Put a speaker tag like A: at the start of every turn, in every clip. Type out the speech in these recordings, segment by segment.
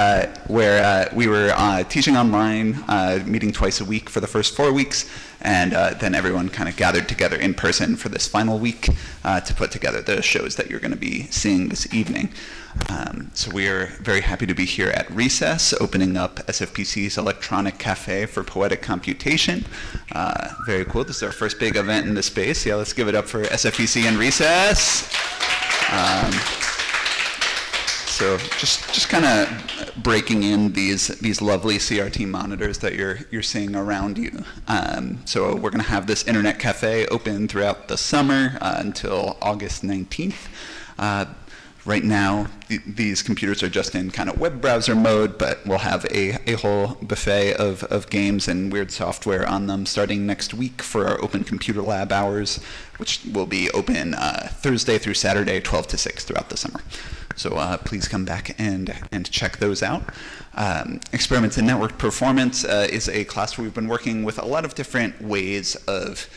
A: uh, where uh, we were uh, teaching online, uh, meeting twice a week for the first four weeks, and uh, then everyone kind of gathered together in person for this final week to put together the shows that you're going to be seeing this evening. Um, so we are very happy to be here at Recess, opening up SFPC's Electronic Cafe for Poetic Computation. very cool. This is our first big event in the space. Yeah, let's give it up for SFPC and Recess. Um, so just just kind of breaking in these these lovely CRT monitors that you're you're seeing around you. Um, so we're going to have this internet cafe open throughout the summer uh, until August 19th. Uh, right now, th these computers are just in kind of web browser mode, but we'll have a, a whole buffet of, of games and weird software on them starting next week for our Open Computer Lab hours, which will be open uh, Thursday through Saturday, 12 to 6 throughout the summer. So uh, please come back and, and check those out. Um, Experiments in Network Performance uh, is a class where we've been working with a lot of different ways of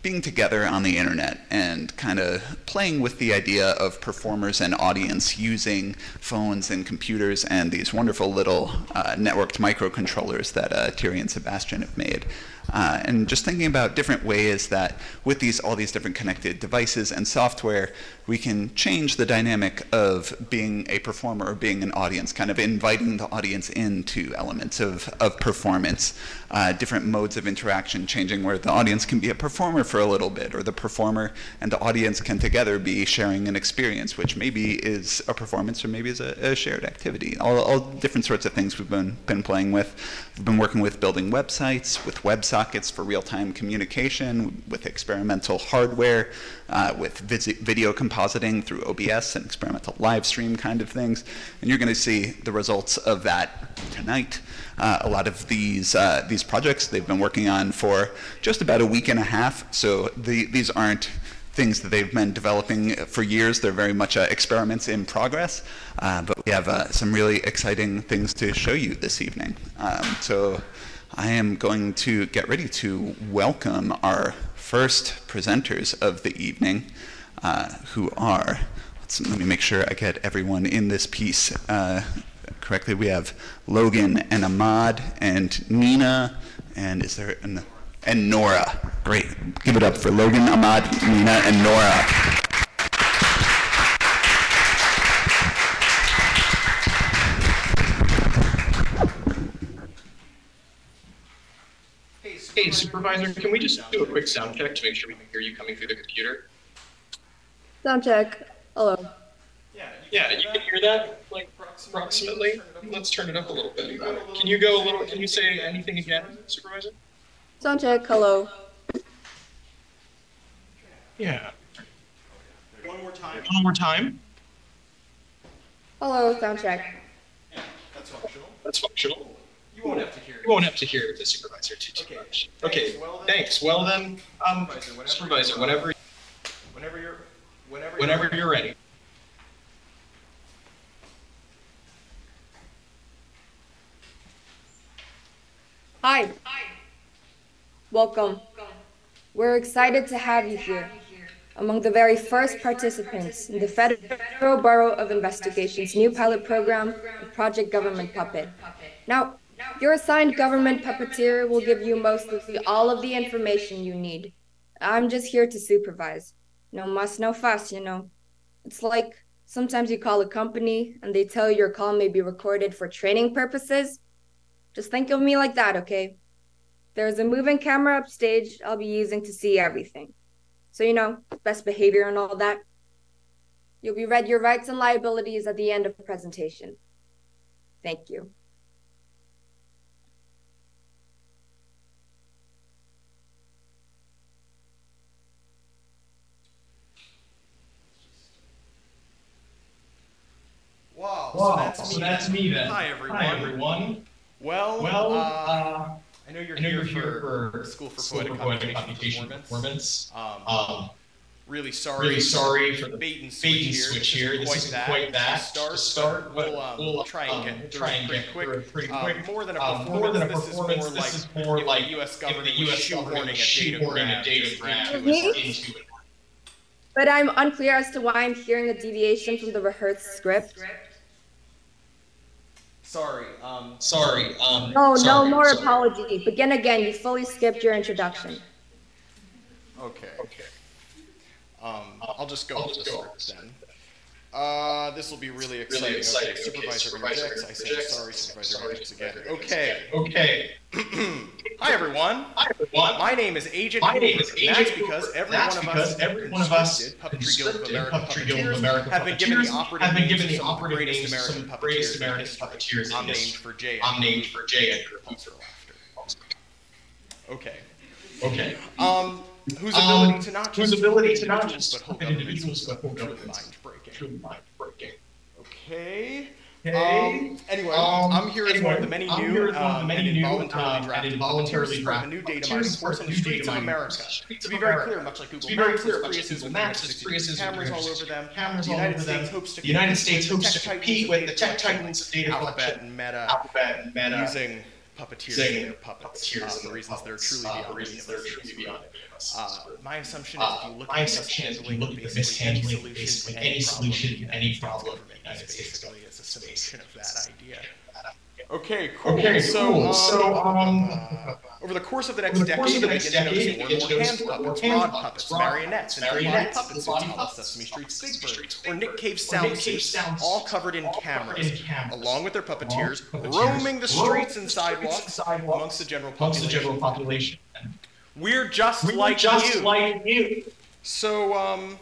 A: being together on the internet and kind of playing with the idea of performers and audience using phones and computers and these wonderful little uh, networked microcontrollers that uh, and Sebastian have made. Uh, and just thinking about different ways that with these all these different connected devices and software, we can change the dynamic of being a performer or being an audience, kind of inviting the audience into elements of, of performance, uh, different modes of interaction, changing where the audience can be a performer for a little bit, or the performer and the audience can together be sharing an experience, which maybe is a performance or maybe is a, a shared activity. All, all different sorts of things we've been, been playing with. We've been working with building websites, with WebSockets for real-time communication, with experimental hardware, uh, with video compositing through OBS and experimental live stream kind of things. And you're going to see the results of that tonight. Uh, a lot of these, uh, these projects they've been working on for just about a week and a half, so the, these aren't things that they've been developing for years. They're very much uh, experiments in progress, uh, but we have uh, some really exciting things to show you this evening. Um, so I am going to get ready to welcome our first presenters of the evening, uh, who are, let me make sure I get everyone in this piece uh, correctly. We have Logan and Amad and Nina, and is there an, and Noura. Great. Give it up for Logan, Amad, Nina, and Noura.
B: Hey, supervisor, can we just do a quick sound check to make sure we can hear you coming through the computer?
C: Sound check. Hello.
B: Yeah, yeah, you can hear that, like approximately. Let's turn it up a little bit. Can you go a little? Can you say anything again, supervisor?
C: Sound check. Hello.
B: Yeah. One more time. One more time.
C: Hello. Sound check.
B: Yeah, that's functional. That's functional. You won't have to hear. You won't have to hear the supervisor too, too okay. much. Okay. Thanks. Well then, Thanks. Well, then um, supervisor, whenever, supervisor, whenever, whenever you're, whenever, whenever you're, you're ready.
C: Hi. Hi. Welcome. We're excited to have you here among the very first participants in the Federal Bureau of Investigation's new pilot program, Project Government Puppet. Now, your assigned government puppeteer will give you mostly all of the information you need. I'm just here to supervise. No muss, no fuss, you know. It's like sometimes you call a company and they tell you your call may be recorded for training purposes. Just think of me like that, okay? There's a moving camera upstage I'll be using to see everything. So, you know, best behavior and all that. You'll be read your rights and liabilities at the end of the presentation. Thank you.
B: Wow. wow. So, that's, so me, that's me then. Hi everyone. Hi everyone. Well, well, uh, uh, I know you're, I know here, you're for, for School for School Poetic, Poetic Computation, Performance. performance. Um, um, really sorry. Really sorry for the bait and switch, bait and switch here. This, isn't that. quite that. To start, to start we'll, um, we'll, try and get um, try and get pretty quick. Um, more than a performance. more than a performance. This is more like, the U.S. government the US government shoehorning a data grab into it.
C: But I'm unclear as to why I'm hearing a deviation from the rehearsed script.
B: Sorry. Um,
D: sorry. Um,
C: no,
D: sorry,
C: no more
D: sorry.
C: apology. Begin again. You fully skipped your introduction.
B: Okay.
D: Okay.
B: Um, I'll just go
D: I'll just
B: the
D: go
B: script then. Uh, this will be really exciting.
D: exciting.
B: Okay,
D: Okay,
B: supervisor,
D: supervisor
B: rejects. I say
D: rejects.
B: sorry, supervisor
D: Sorry,
B: rejects again. Okay.
D: Okay.
B: Hi everyone.
D: Hi everyone.
B: My name is Agent
D: My name is Agent
B: That's because every
D: That's
B: one of us,
D: every one of us,
B: Puppetry Guild of America,
D: Puppetry Guild of America,
B: have been given the operative
D: have been given the
B: the
D: operative names of some the greatest American puppeteers
B: I'm named for J.
D: I'm named for J. Edgar
B: Hoover.
D: Hoover.
B: Laughter. Okay.
D: Okay.
B: Um, whose
D: Um,
B: ability to not
D: whose
B: just
D: ability to not just
B: but hook
D: individuals, but
B: was
D: governments.
B: mind-breaking.
D: True mind breaking.
B: Okay.
D: Okay.
B: Um, anyway,
D: Um,
B: I'm here as one of the many
D: I'm
B: new here as one of the
D: um,
B: many
D: and
B: new
D: involuntarily
B: um,
D: drafted
B: and
D: involuntarily
B: puppeteers for the
D: drafted
B: new data
D: puppeteers
B: mining
D: for
B: on the
D: new
B: streets of America.
D: streets
B: To be very clear, much like Google Maps,
D: clear,
B: has
D: much like
B: Priuses
D: Google
B: with
D: Maps, Priuses
B: cameras all over them.
D: cameras
B: the
D: all
B: United
D: over.
B: States hopes to
D: The United
B: compete
D: States
B: with
D: hopes
B: the
D: to
B: tech
D: compete
B: titans
D: with
B: of
D: the
B: data
D: tech
B: collection
D: titans of data
B: Alphabet and Meta,
D: Alphabet and Meta,
B: using puppeteers and their puppets uh,
D: and
B: for reasons that are
D: puppets,
B: truly
D: uh,
B: beyond
D: for
B: any
D: reasons
B: of
D: that are
B: us.
D: truly beyond any of us.
B: Uh, my assumption is if you
D: Uh,
B: look
D: my
B: at the
D: if you
B: mishandling
D: look
B: of
D: at the
B: basically any
D: mishandling of
B: solution
D: basically any
B: any problem
D: solution
B: in
D: any
B: any
D: problem
B: government
D: in the United
B: is
D: States
B: basically it's a summation of that idea. Okay, cool.
D: Okay,
B: so,
D: cool.
B: um,
D: So, um,
B: uh, over the course of the next decade,
D: the
B: we
D: next
B: begin to notice
D: decade,
B: more and more hand
D: notice more
B: puppets, rod
D: puppets,
B: puppets,
D: rod
B: marionettes, and full-body puppets
D: full-body
B: in Tall
D: puppets,
B: Sesame
D: Tall
B: Street's Big Bird,
D: Street's
B: or Nick
D: Bird,
B: Cave
D: or
B: sound
D: Nick Cave
B: suits,
D: sound
B: all covered in cameras, along with their puppeteers, roaming the streets and
D: roaming the streets
B: sidewalks amongst the general population. We're just
D: We were
B: like
D: just
B: you.
D: like you.
B: So, um,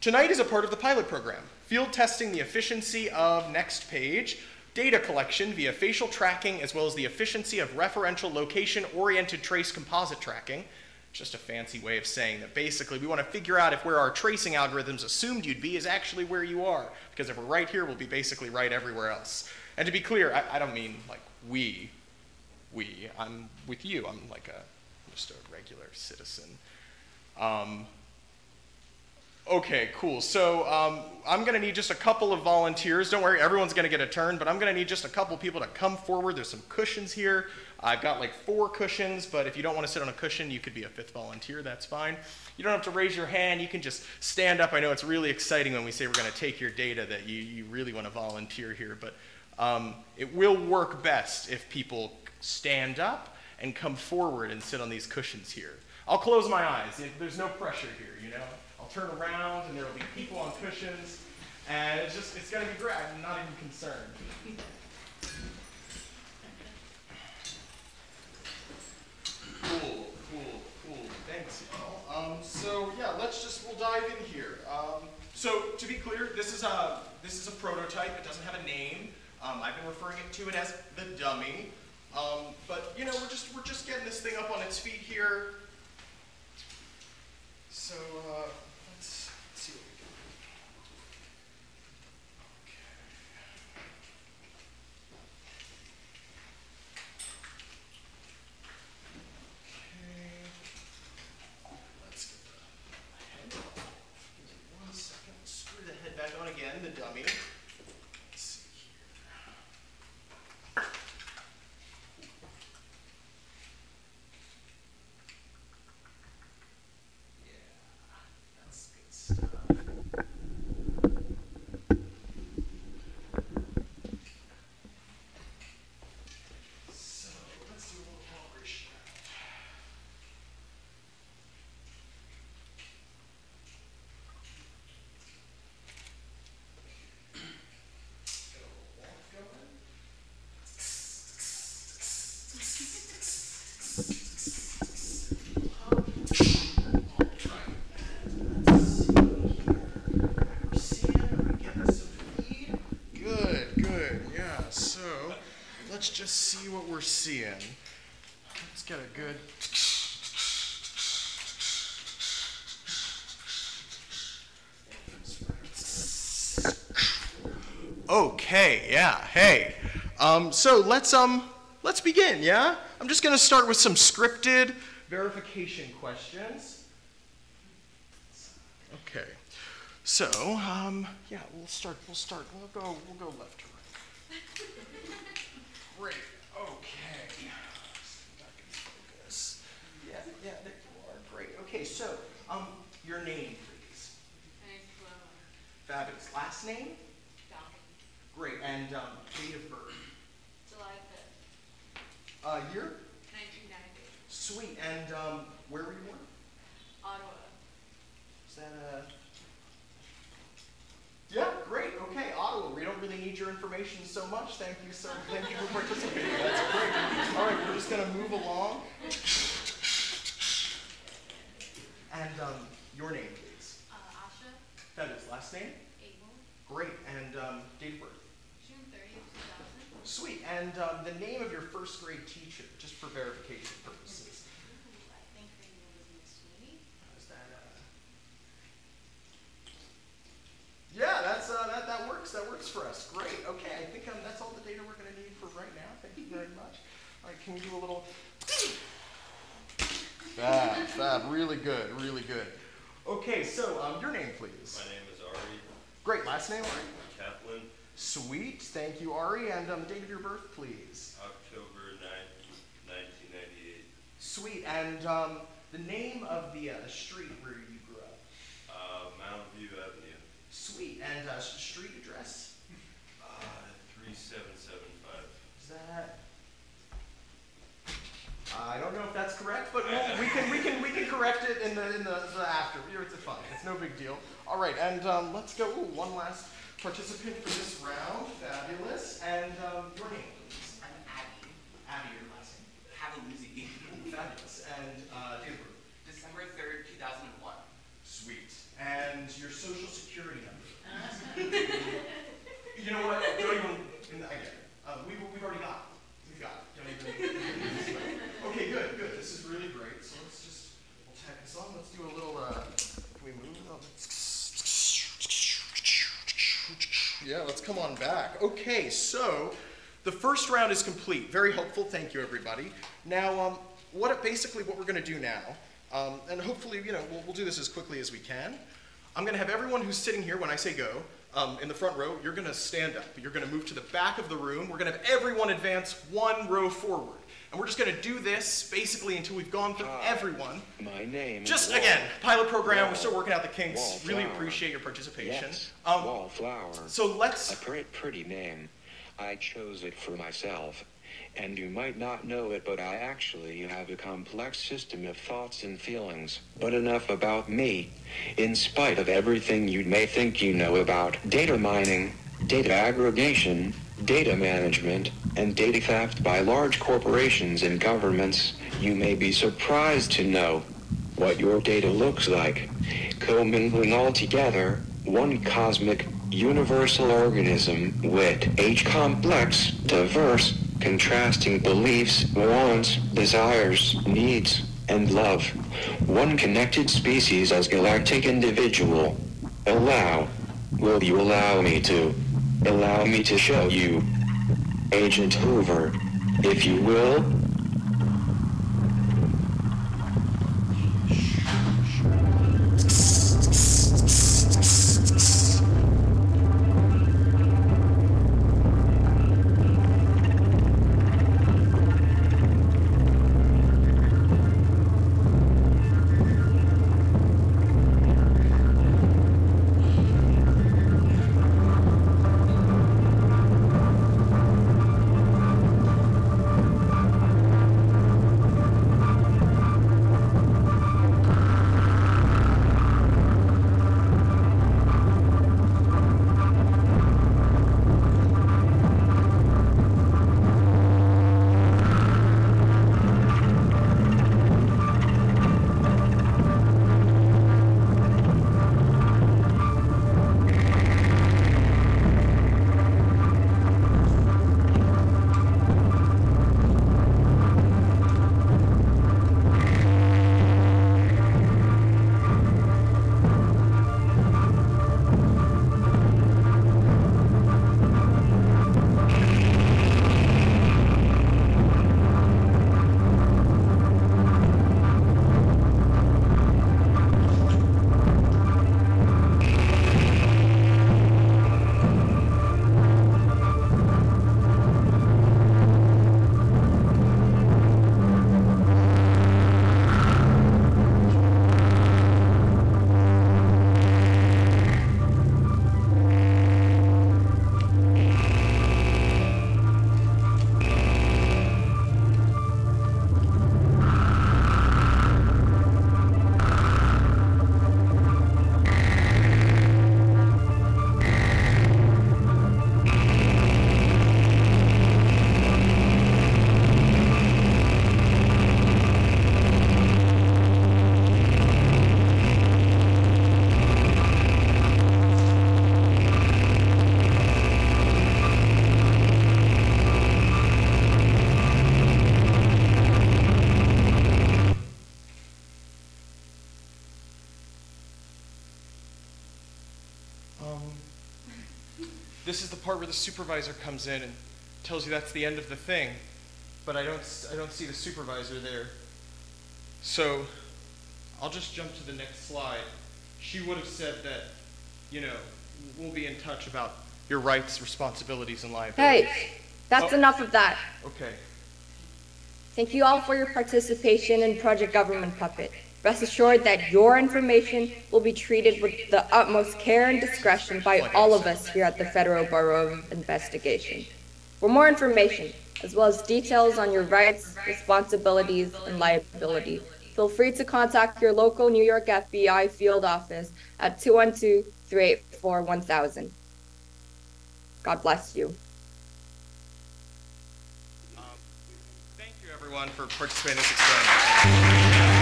B: tonight is a part of the pilot program field testing the efficiency of next page, data collection via facial tracking, as well as the efficiency of referential location oriented trace composite tracking. Just a fancy way of saying that basically we want to figure out if where our tracing algorithms assumed you'd be is actually where you are. Because if we're right here, we'll be basically right everywhere else. And to be clear, I, I don't mean like we, we. I'm with you. I'm like a just a regular citizen. Um, okay, cool. So um, I'm going to need just a couple of volunteers. Don't worry, everyone's going to get a turn, but I'm going to need just a couple people to come forward. There's some cushions here. I've got like four cushions, but if you don't want to sit on a cushion, you could be a fifth volunteer. That's fine. You don't have to raise your hand. You can just stand up. I know it's really exciting when we say we're going to take your data that you, you really want to volunteer here, but um, it will work best if people stand up and come forward and sit on these cushions here. I'll close my eyes. There's no pressure here, you know. I'll turn around and there will be people on cushions, and it's just it's gonna be great. I'm not even concerned. Cool, cool, cool. Thanks, y'all. Um, so yeah, let's just we'll dive in here. Um, so to be clear, this is a this is a prototype. It doesn't have a name. Um, I've been referring it to it as the dummy. Um, but you know, we're just we're just getting this thing up on its feet here. So uh, let's, let's see what we can. Okay. Let's get the head off. Give me one second. Screw the head back on again, the dummy. Let's see here. Yeah, that's good stuff. So let's do a little calibration now. Got a little walk going. Good, good, yeah. So let's just see what we're seeing. Let's get a good. Okay, yeah, hey. Um, so let's um let's begin, yeah? I'm just gonna start with some scripted verification questions. Okay. So, um, yeah, we'll start we'll start we'll go we'll go left to right. Great. Okay. I can focus. Yeah, yeah, there you are. Great. Okay, so um, your name, please. Fabulous. Last name? Dawkins. Great. And um, date of birth? July 5th. Uh, year?
E: 1990.
B: Sweet. And um, where were you born?
E: Ottawa.
B: Is that a... Yeah, great. Okay, Ottawa. We don't really need your information so much. Thank you, sir. Thank you for participating. That's great. All right, we're just going to move along. And um, your name, please.
E: Uh, Asha.
B: Fabulous. Last name?
E: Abel.
B: Great. And um, date of birth?
E: June 30th, 2000.
B: Sweet. And um, the name of your first grade teacher, just for verification purposes.
E: Ooh, I think her name was Miss Sweeney.
B: Is that, uh... Yeah, that's, uh, that, that works. That works for us. Great. Okay, I think um, that's all the data we're going to need for right now. Thank you very much. All right, can we do a little... Fab, fab. Really good, really good. Okay, so um, your name, please.
F: My name is Ari
B: Great. Last name, Ari?
F: Kaplan,
B: Sweet. Thank you, Ari. And um, date of your birth, please.
F: October 9th, 1998.
B: Sweet. And um, the name of the, uh, the street where you grew up.
F: Uh, Mountain View Avenue,
B: Sweet. And uh, street address?
F: uh, 3775.
B: Is that? I don't know if that's correct, but we'll, we can we can we can correct it in the in the, the after. It's fine. It's no big deal. All right, and um, let's go. Ooh, one last participant for this round. Fabulous. And um, your name, please.
G: I'm Abby.
B: Abby, your last name.
G: Havaluzi.
B: Fabulous. And uh, date of birth.
G: December 3rd, 2001.
B: Sweet. And your social security number. You know what? Don't even. I get it. Uh, we, we've already got it. We've got. Don't even. okay, good, good. This is really great. So let's just we'll tack this on. Let's do a little. Uh, can we move? Oh, let's- Yeah, let's come on back. Okay, so the first round is complete. Very helpful. Thank you, everybody. Now, um, what basically what we're going to do now, um, and hopefully, you know, we'll, we'll do this as quickly as we can. I'm going to have everyone who's sitting here when I say go um, in the front row. You're going to stand up. You're going to move to the back of the room. We're going to have everyone advance one row forward, and we're just going to do this basically until we've gone through
H: Hi.
B: everyone.
H: My name
B: Just again, pilot program. We're still working out the kinks. Really appreciate your participation.
H: Yes,
B: Um,
H: Wallflower.
B: so let's
H: A pretty name. I chose it for myself. And you might not know it, but I actually have a complex system of thoughts and feelings. But enough about me. In spite of everything you may think you know about data mining, data aggregation, data management, and data theft by large corporations and governments, you may be surprised to know what your data looks like, commingling all together, one cosmic, universal organism with age complex, diverse, contrasting beliefs, wants, desires, needs, and love. One connected species as galactic individual. Allow. Will you allow me to? Allow me to show you. Agent Hoover, if you will.
B: The part where the supervisor comes in and tells you that's the end of the thing, but I don't, I don't see the supervisor there. So I'll just jump to the next slide. She would have said that, you know, we'll be in touch about your rights, responsibilities, and liabilities.
C: Hey, that's
B: Oh.
C: enough of that.
B: Okay.
C: Thank you all for your participation in Project Government Puppet. Rest assured that your information will be treated with the utmost care and discretion by all of us here at the Federal Bureau of Investigation. For more information, as well as details on your rights, responsibilities, and liabilities, feel free to contact your local New York FBI field office at 212-384-1000. God bless you.
B: Um, thank you, everyone, for participating in this experiment.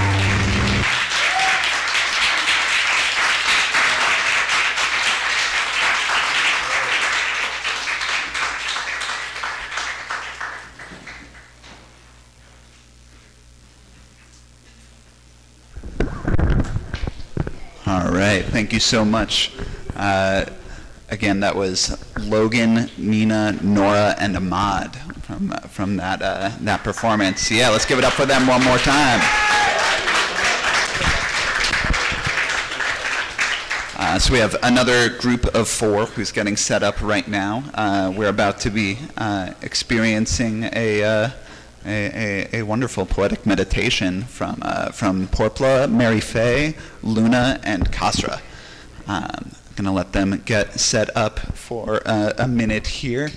A: Right, thank you so much. Uh, again, that was Logan, Nina, Noura, and Amad from uh, from that uh, that performance. Yeah, let's give it up for them one more time. Uh, so we have another group of four who's getting set up right now. Uh, we're about to be uh, experiencing a, uh, a, a, a wonderful poetic meditation from, uh, from Porpla, Mary Fay, Luna, and Kasra. Um, I'm going to let them get set up for uh, a minute here.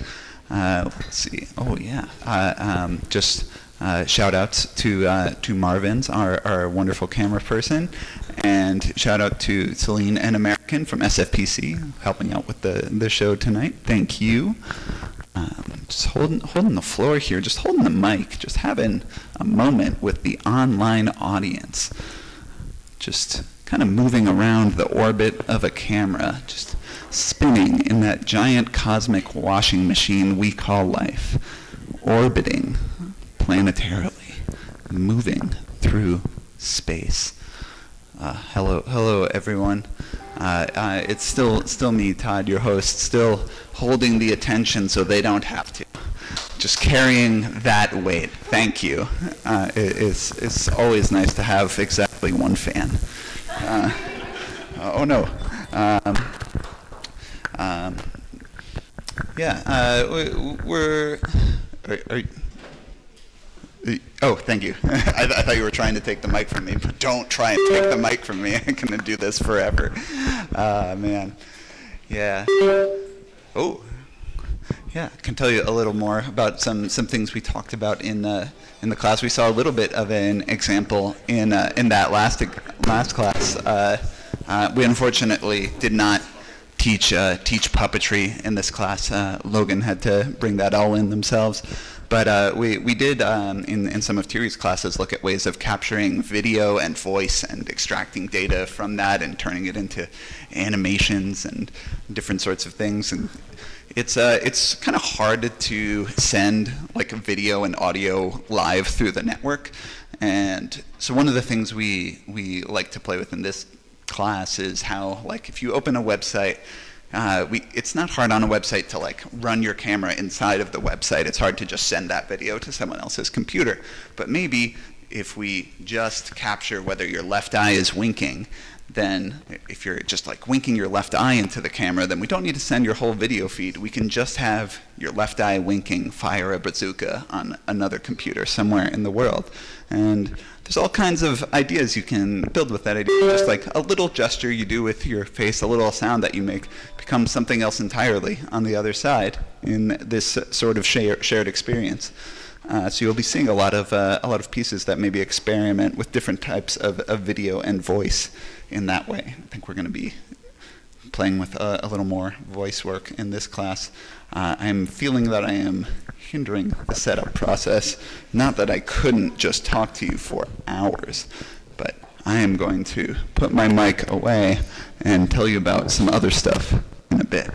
A: Uh, let's see. Oh, yeah. Uh, um, just uh, shout outs to, uh, to Marvin's, our, our wonderful camera person, and shout out to Celine and American from SFPC helping out with the, the show tonight. Thank you. Um, just holding, holding the floor here, just holding the mic, just having a moment with the online audience. Just kind of moving around the orbit of a camera, just spinning in that giant cosmic washing machine we call life, orbiting planetarily, moving through space. Uh, hello, hello, everyone. Uh, uh, it's still, still me, Todd, your host, still holding the attention so they don't have to. Just carrying that weight. Thank you. Uh, it, it's, it's always nice to have exactly one fan. Uh, oh no. Um, um, yeah, uh, we, we're. Are, are, Oh, thank you. I, th- I thought you were trying to take the mic from me, but don't try and take the mic from me. I'm going to do this forever. Ah, man. Yeah. Oh. Yeah, I can tell you a little more about some, some things we talked about in uh, in the class. We saw a little bit of an example in uh, in that last last class. Uh, uh, we unfortunately did not teach uh, teach puppetry in this class. Uh, Logan had to bring that all in themselves. But uh, we, we did, um, in, in some of Thierry's classes, look at ways of capturing video and voice and extracting data from that and turning it into animations and different sorts of things. And it's, uh, it's kind of hard to send like video and audio live through the network. And so one of the things we, we like to play with in this class is how, like, if you open a website, uh, we, it's not hard on a website to like run your camera inside of the website. It's hard to just send that video to someone else's computer. But maybe if we just capture whether your left eye is winking, then if you're just like winking your left eye into the camera, then we don't need to send your whole video feed. We can just have your left eye winking fire a bazooka on another computer somewhere in the world. And there's all kinds of ideas you can build with that idea. Just like a little gesture you do with your face, a little sound that you make becomes something else entirely on the other side in this sort of share, shared experience. Uh, so you'll be seeing a lot of uh, a lot of pieces that maybe experiment with different types of, of video and voice in that way. I think we're going to be playing with a, a, little more voice work in this class. Uh, I'm feeling that I am hindering the setup process. Not that I couldn't just talk to you for hours, but I am going to put my mic away and tell you about some other stuff in a bit.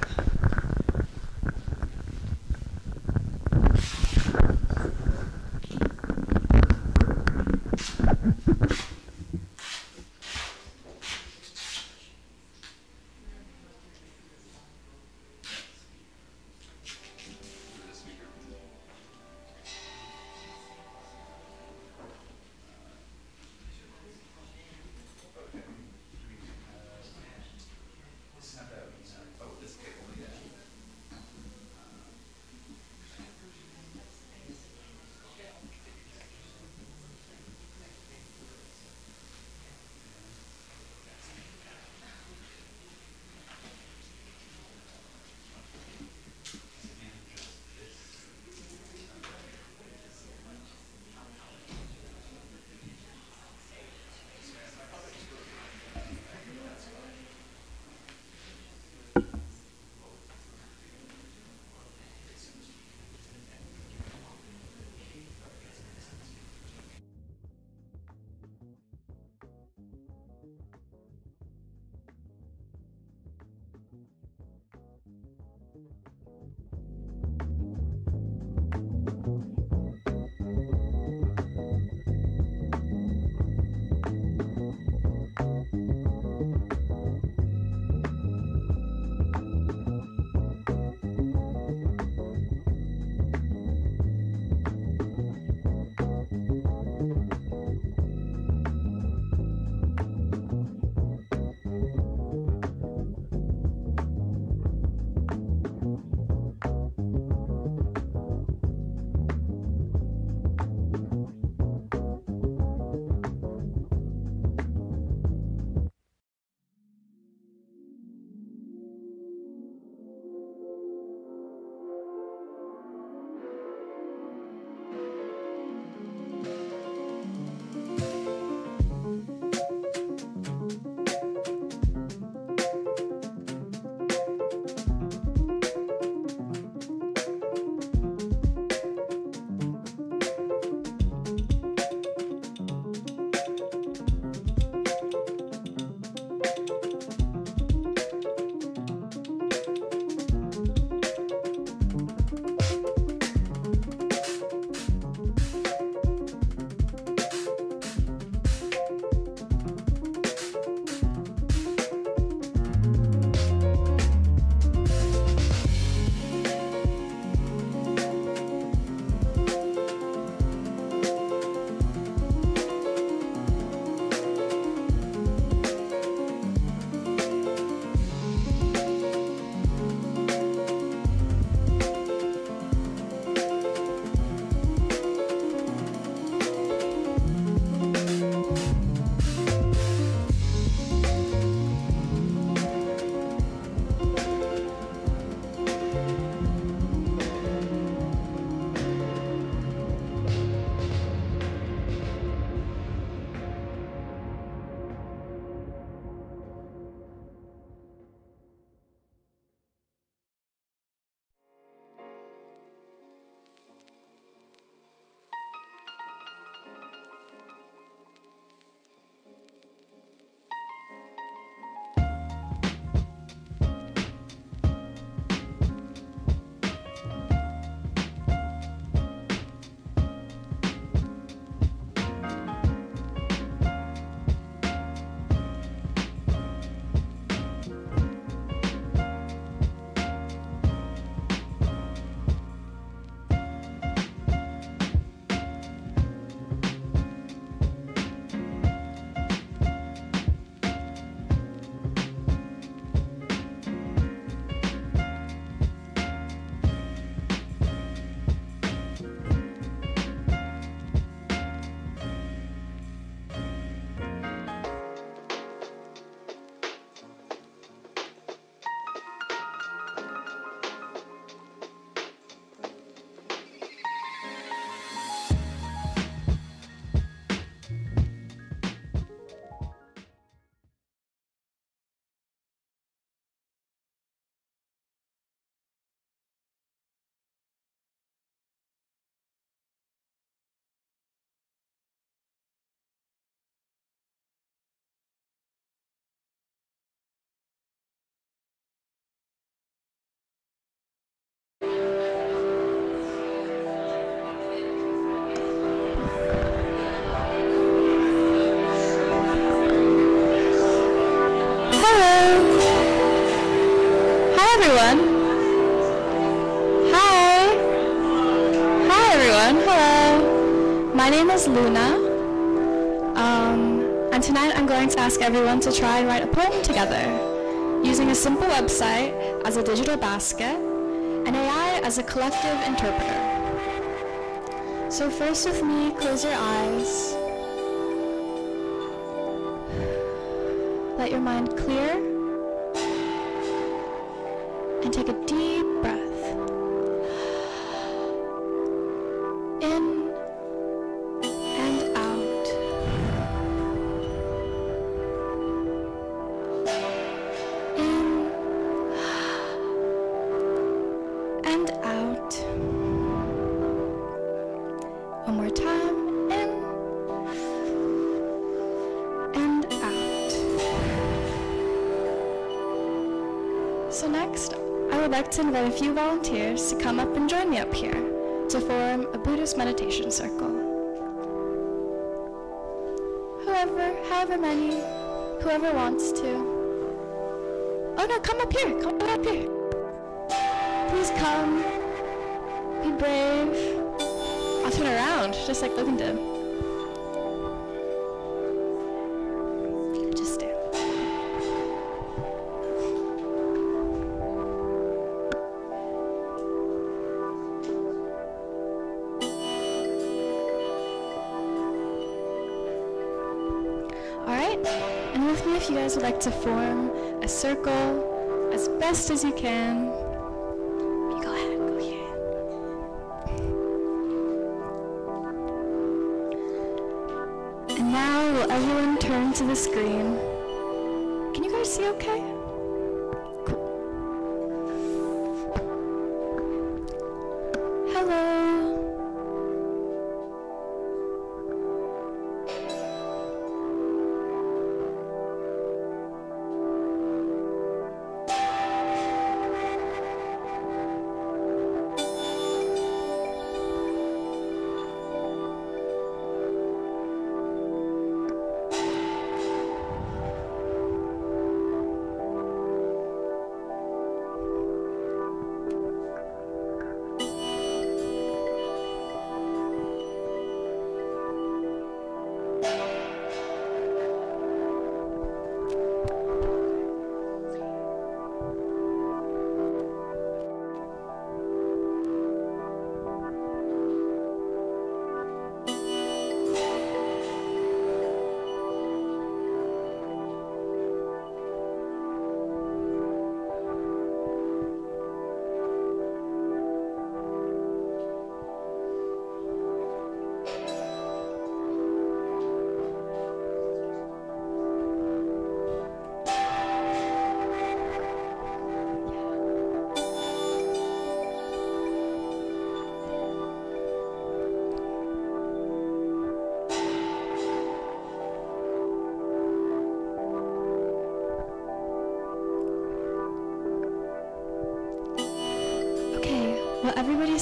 I: Is Luna, um, and tonight I'm going to ask everyone to try and write a poem together, using a simple website as a digital basket, and AI as a collective interpreter. So first with me, close your eyes. Let your mind clear, and take a deep would like invite a few volunteers to come up and join me up here to form a Buddhist meditation circle. Whoever, however many, whoever wants to. Oh no, come up here, come up here. Please come. Be brave. I'll turn around, just like Logan did. Just stand. If you guys would like to form a circle as best as you can. You go ahead, go. And now will everyone turn to the screen? Can you guys see okay?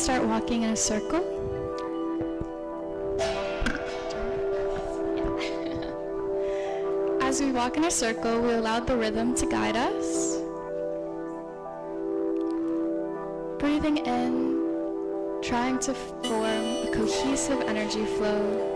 I: Start walking in a circle? As we walk in a circle, we allow the rhythm to guide us. Breathing in, trying to form a cohesive energy flow,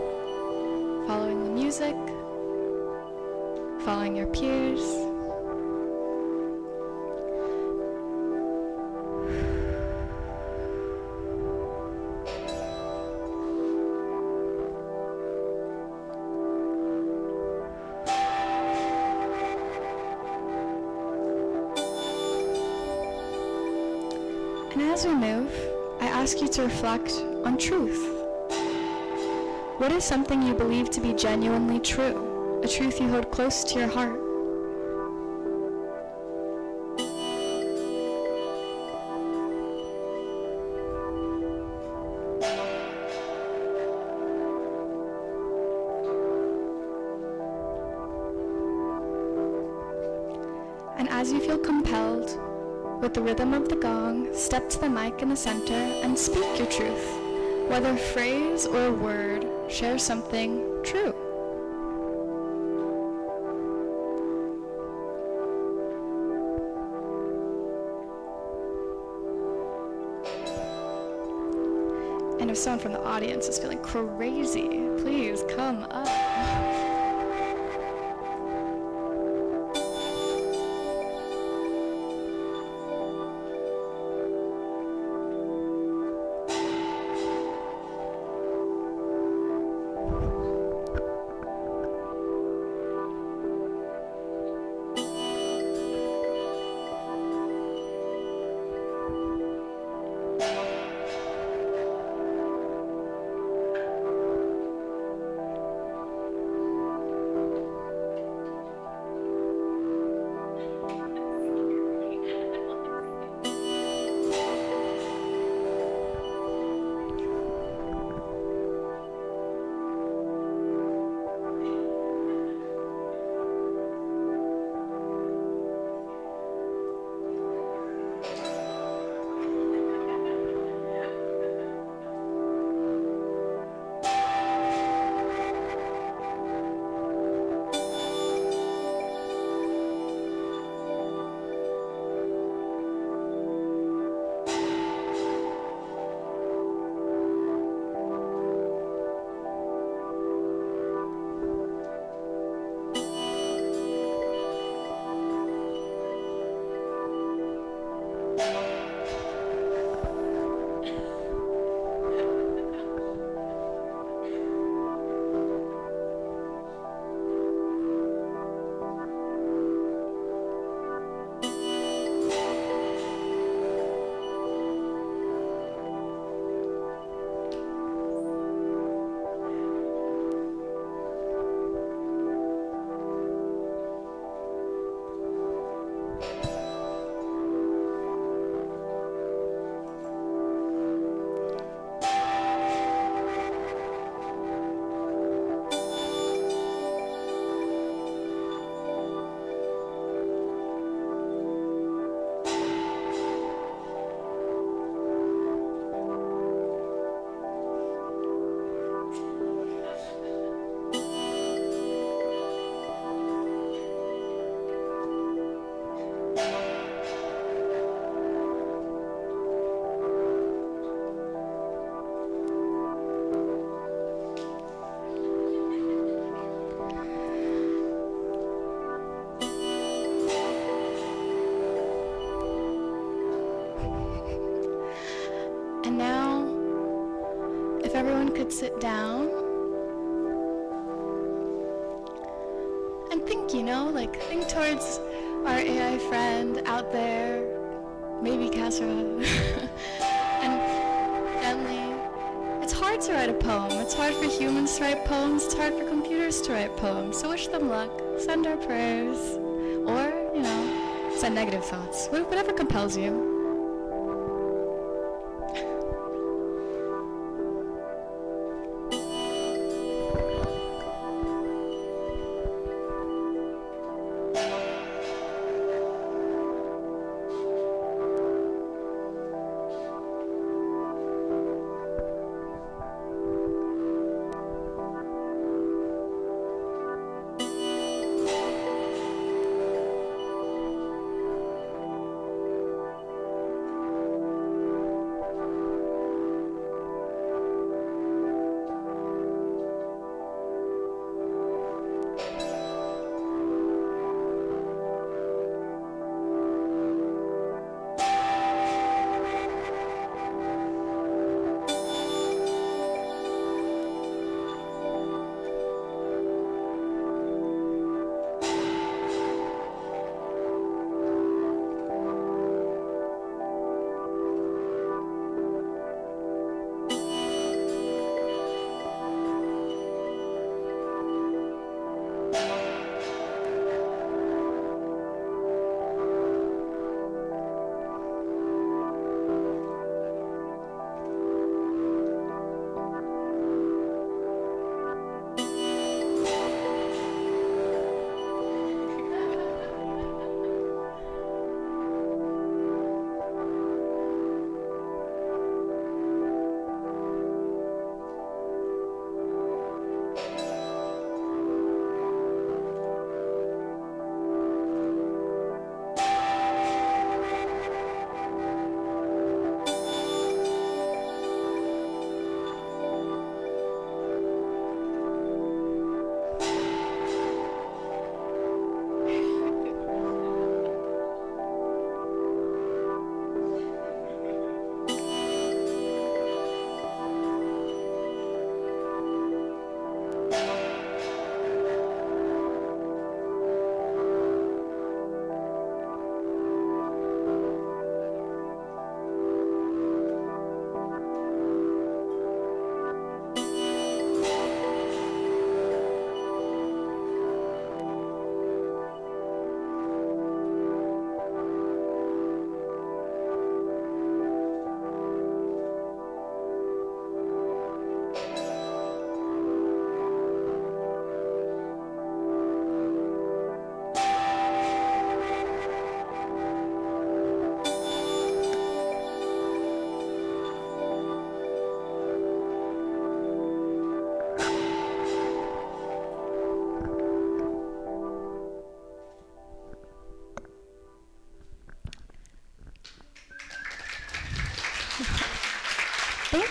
I: to reflect on truth. What is something you believe to be genuinely true? A truth you hold close to your heart? And as you feel compelled, with the rhythm of the gong, step to the mic in the center and speak your truth. Whether phrase or word, share something true. And if someone from the audience is feeling crazy, please come up. and gently. It's hard to write a poem. It's hard for humans to write poems. It's hard for computers to write poems. So wish them luck. Send our prayers. Or, you know, send negative thoughts. Whatever compels you.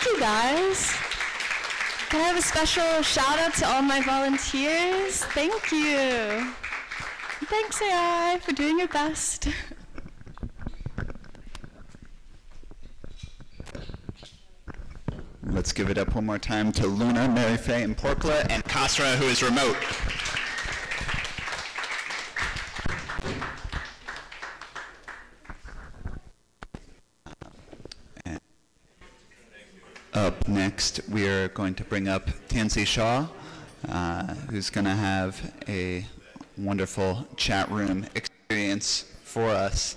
I: You guys. Can I have a special shout out to all my volunteers? Thank you. Thanks, AI, for doing your best.
A: Let's give it up one more time to Luna, Mary Faye, and Porkla, and Kasra, who is remote. And Up next, we are going to bring up Tansy Xiao, uh, who's going to have a wonderful chat room experience for us.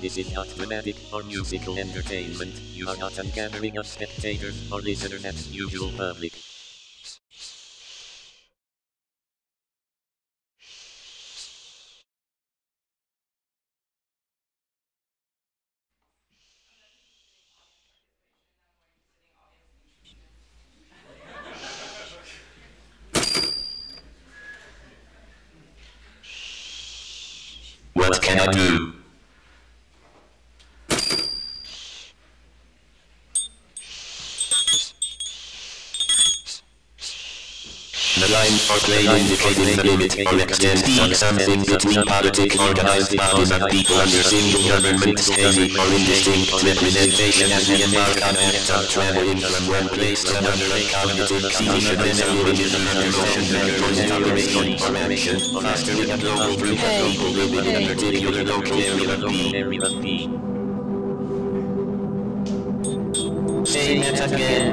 J: This is not dramatic or musical entertainment. You are not a gathering of spectators or listeners as usual public. What can I do? The line or plane indicating the limit or extent of something between politic organized bodies of people under single government hazy or indistinct representation as the embark on acts of traveling from one place to another a cognitive seizure then eliminated another motion that operation or action fostering a global group of local living in a particular local area of B. Say that again.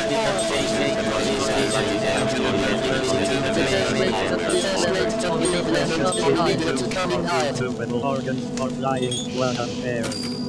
K: organs for flying blood affairs.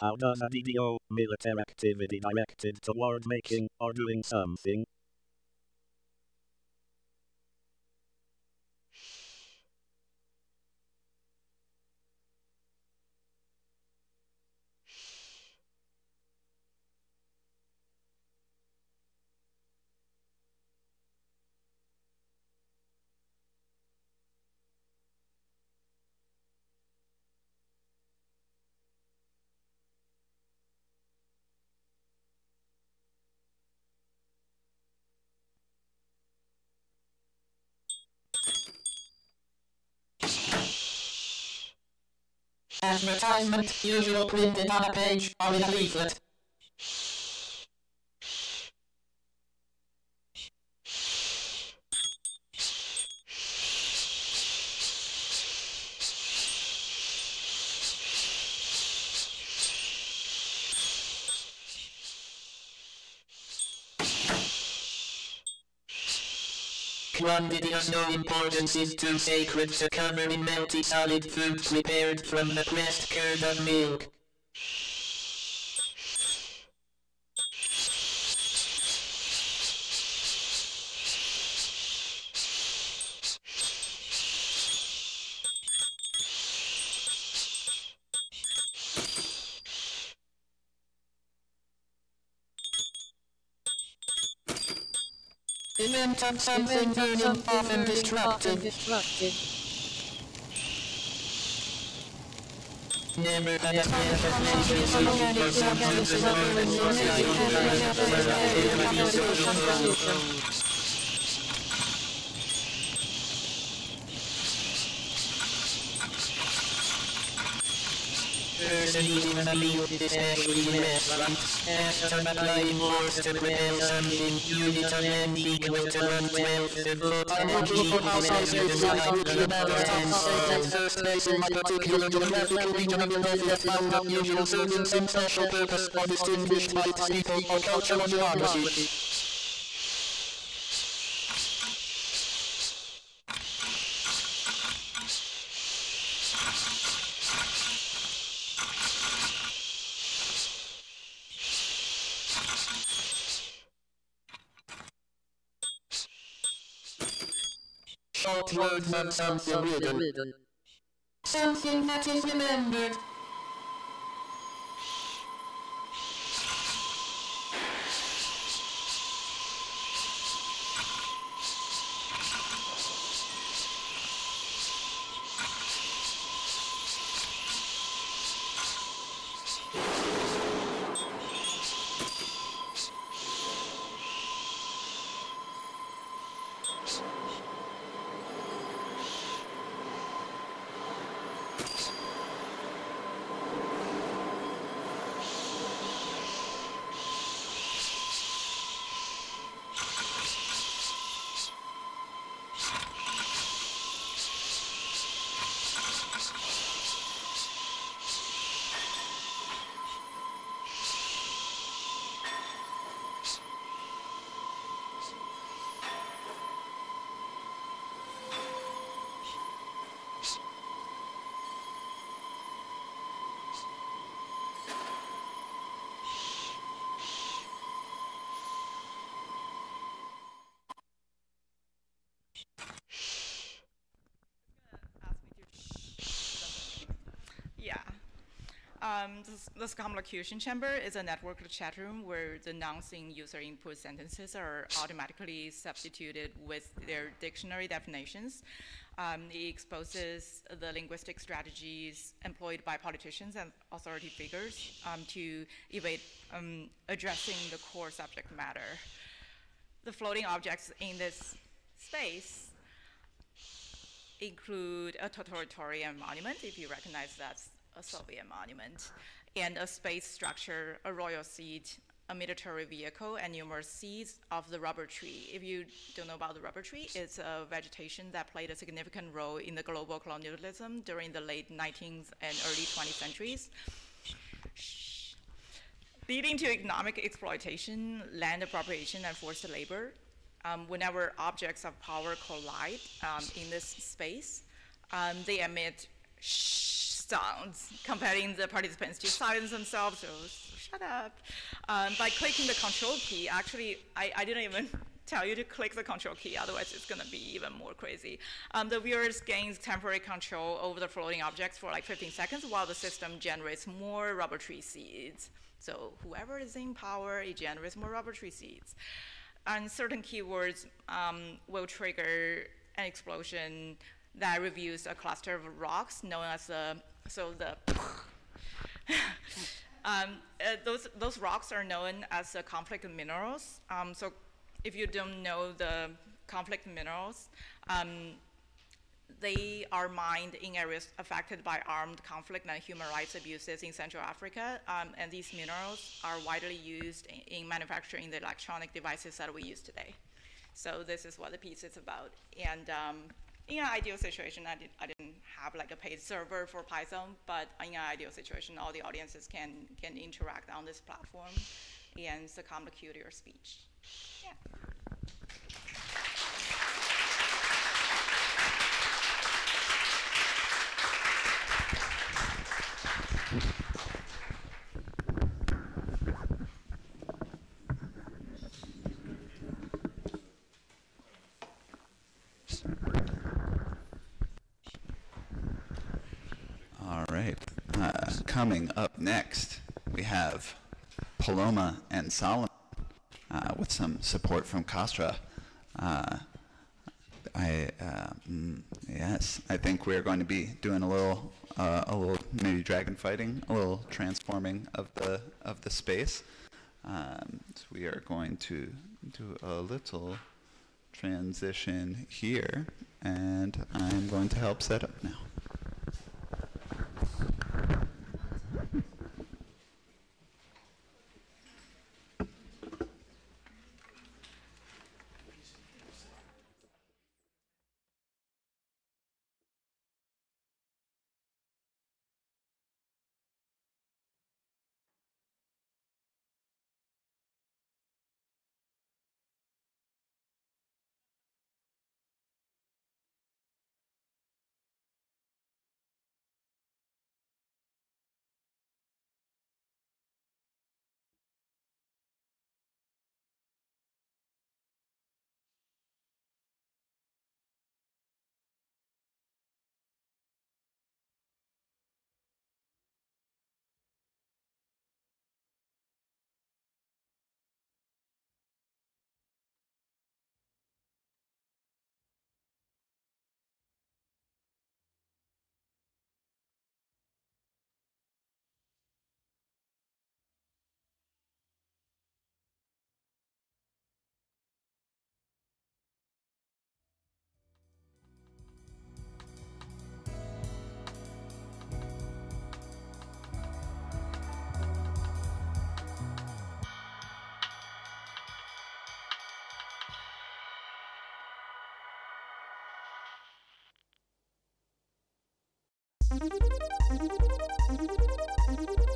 K: How does a DDO military activity directed toward making or doing something?
L: Advertisement usually printed on a page or in a leaflet.
J: Quantity has no importance is too sacred to cover in melty solid food prepared from the pressed curd of milk.
L: Of something burning often destructive. Never had is actually messed. After applying force to repel something, you determine equal to one-twelfth the foot energy in the
M: first place in my particular geographical region the North that found unusual serving some special purpose or distinguished by its people or cultural geography. Words and something written.
L: Something that is remembered.
N: Yeah. Um, this, circumlocution chamber is a networked chat room where the non-sing user input sentences are automatically substituted with their dictionary definitions. Um, it exposes the linguistic strategies employed by politicians and authority figures um, to evade um, addressing the core subject matter. The floating objects in this space include a totalitarian monument, if you recognize that's a Soviet monument, and a space structure, a royal seat, a military vehicle, and numerous seeds of the rubber tree. If you don't know about the rubber tree, it's a vegetation that played a significant role in the global colonialism during the late 19th and early 20th centuries. Leading to economic exploitation, land appropriation, and forced labor, um, whenever objects of power collide um, in this space, um, they emit shh sounds, compelling the participants to silence themselves, so shut up. Um, by clicking the control key, actually, I, I, didn't even tell you to click the control key, otherwise it's gonna be even more crazy. Um, the viewers gains temporary control over the floating objects for like 15 seconds while the system generates more rubber tree seeds. So whoever is in power, it generates more rubber tree seeds and certain keywords um, will trigger an explosion that reveals a cluster of rocks known as the, so the, um, uh, those, those rocks are known as the conflict minerals. Um, so if you don't know the conflict minerals, um, they are mined in areas affected by armed conflict and human rights abuses in Central Africa, um, and these minerals are widely used in, in, manufacturing the electronic devices that we use today. So this is what the piece is about. And um, in an ideal situation, I, did, I didn't have like a paid server for Python, but in an ideal situation, all the audiences can, can interact on this platform and circumlocute your speech. Yeah.
A: All right. Uh, coming up next, we have Paloma and Solomon uh, with some support from Kasra. Uh, I uh, mm, yes, I think we're going to be doing a little, uh, a little maybe dragon fighting, a little transforming of the of the space. Um, so we are going to do a little transition here, and I'm going to help set up now. Thank you.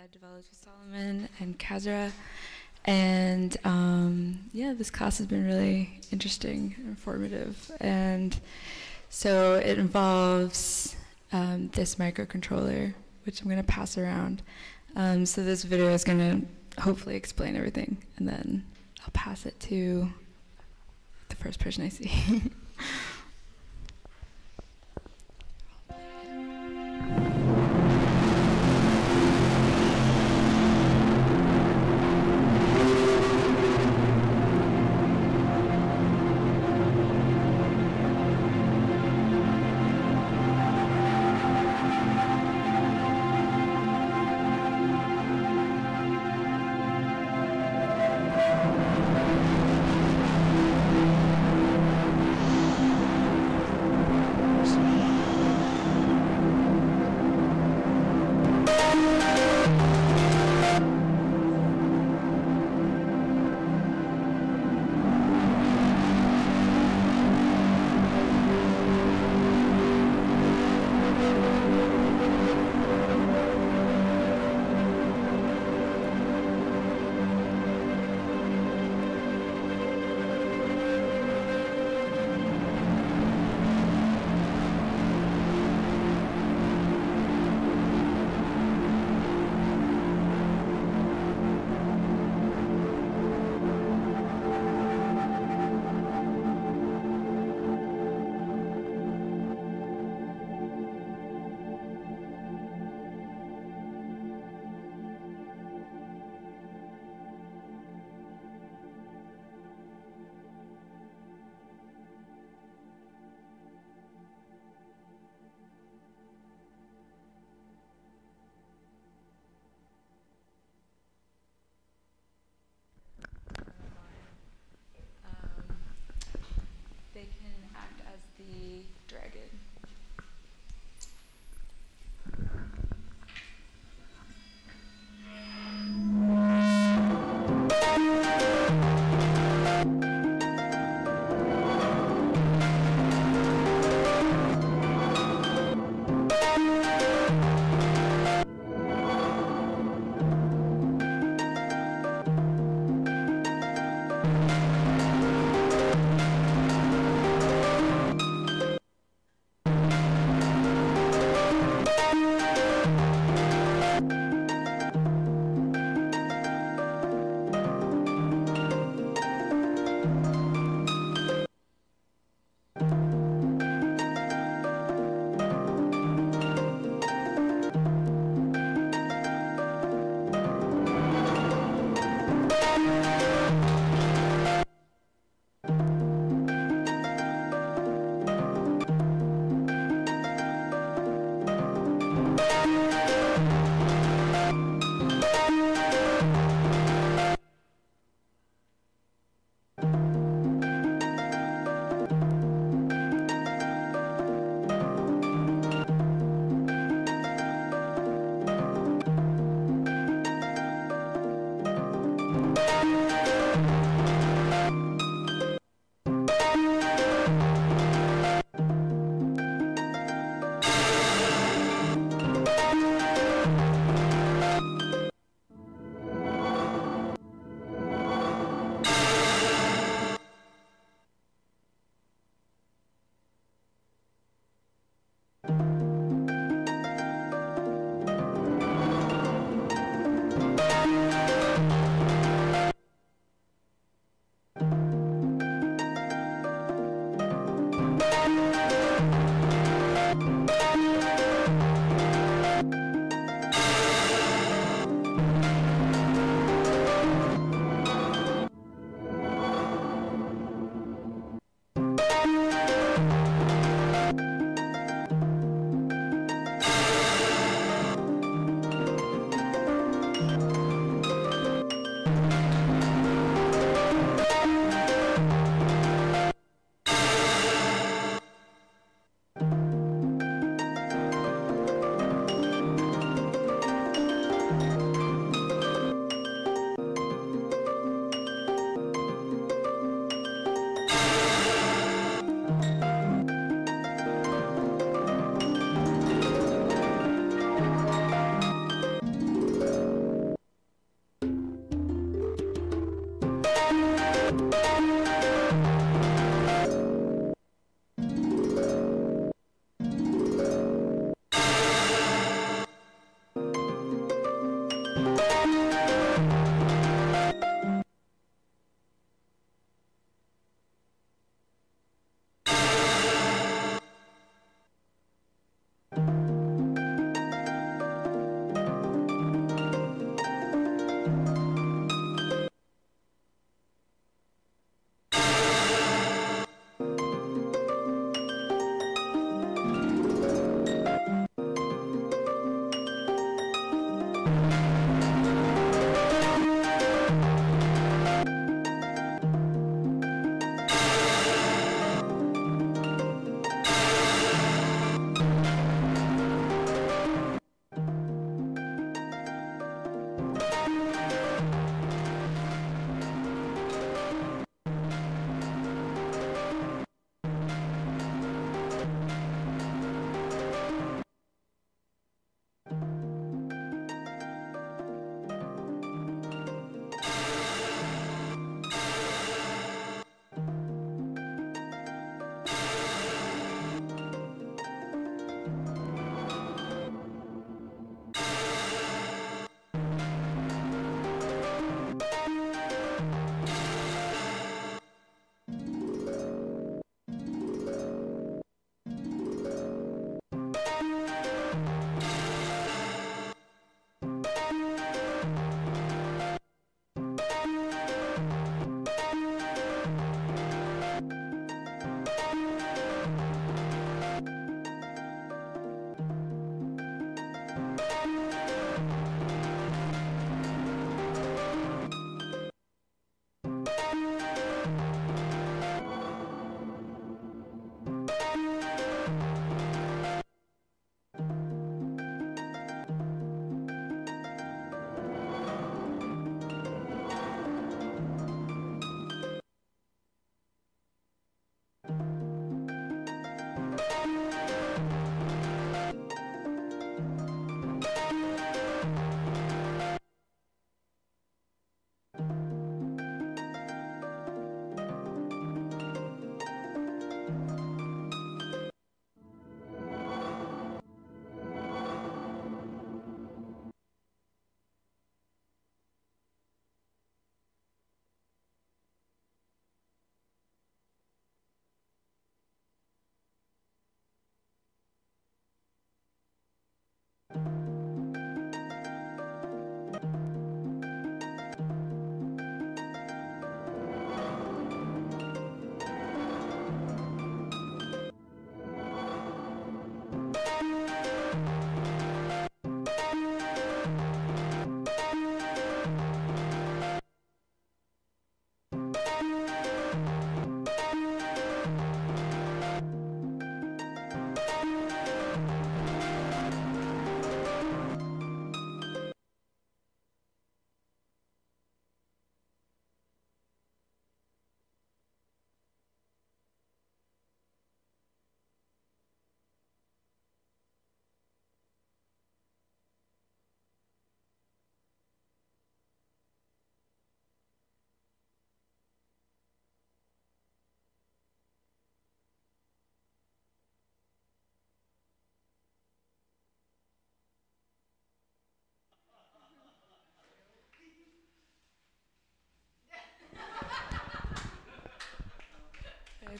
O: That developed with Solomon and Kasra. And um, yeah, this class has been really interesting and informative. And so it involves um, this microcontroller, which I'm going to pass around. Um, so this video is going to hopefully explain everything. And then I'll pass it to the first person I see.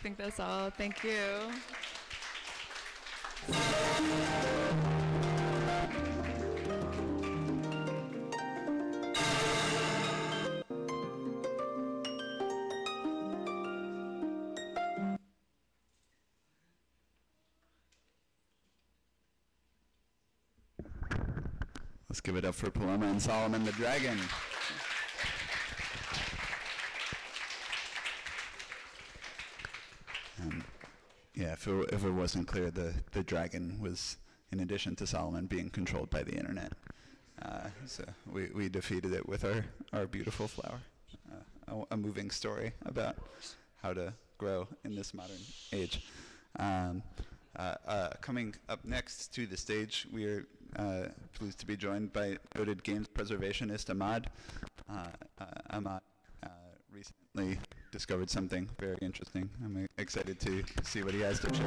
O: think that's all. Thank you.
A: Let's give it up for Paloma and Solomon the Dragon. If it, if it wasn't clear, the, the dragon was, in addition to Solomon, being controlled by the internet. Uh, so we, we defeated it with our, our beautiful flower. Uh, a, a moving story about how to grow in this modern age. Um, uh, uh, coming up next to the stage, we are uh, pleased to be joined by noted games preservationist Amad. Uh, Amad recently discovered something very interesting. I'm excited to see what he has to share.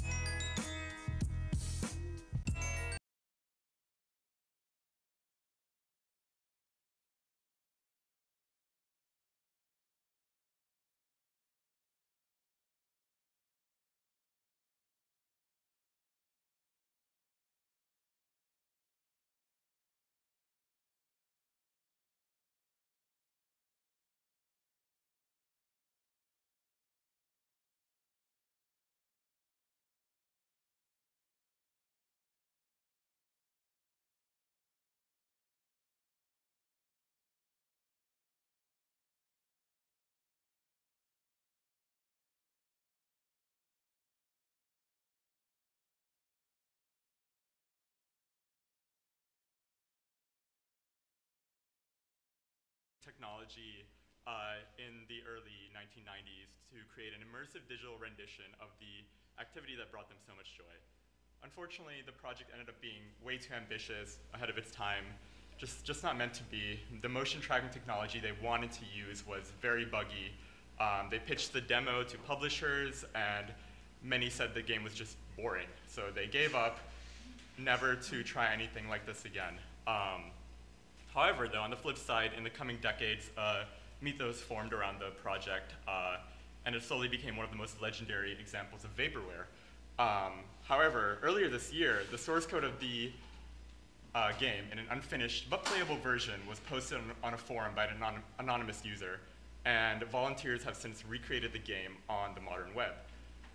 P: technology uh, in the early 1990s to create an immersive digital rendition of the activity that brought them so much joy. Unfortunately, the project ended up being way too ambitious, ahead of its time, just, just not meant to be. The motion tracking technology they wanted to use was very buggy. Um, they pitched the demo to publishers, and many said the game was just boring. So they gave up, never to try anything like this again. Um, However, though, on the flip side, in the coming decades, uh, Mythos formed around the project, uh, and it slowly became one of the most legendary examples of vaporware. Um, however, earlier this year, the source code of the uh, game in an unfinished but playable version was posted on, on a forum by an anon anonymous user, and volunteers have since recreated the game on the modern web.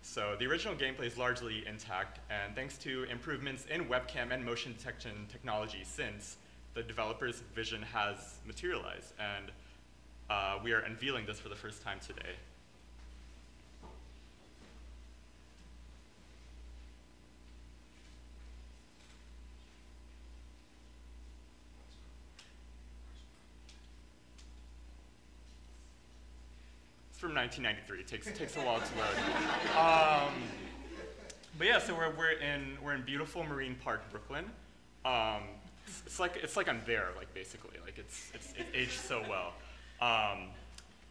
P: So the original gameplay is largely intact, and thanks to improvements in webcam and motion detection technology since, the developer's vision has materialized, and uh, we are unveiling this for the first time today. it's from 1993. It takes, takes a while to load. Um, but yeah, so we're, we're, in, we're in beautiful Marine Park, Brooklyn. Um, it's, it's, like, it's like I'm there, like basically. Like it's, it's, it aged so well. Um,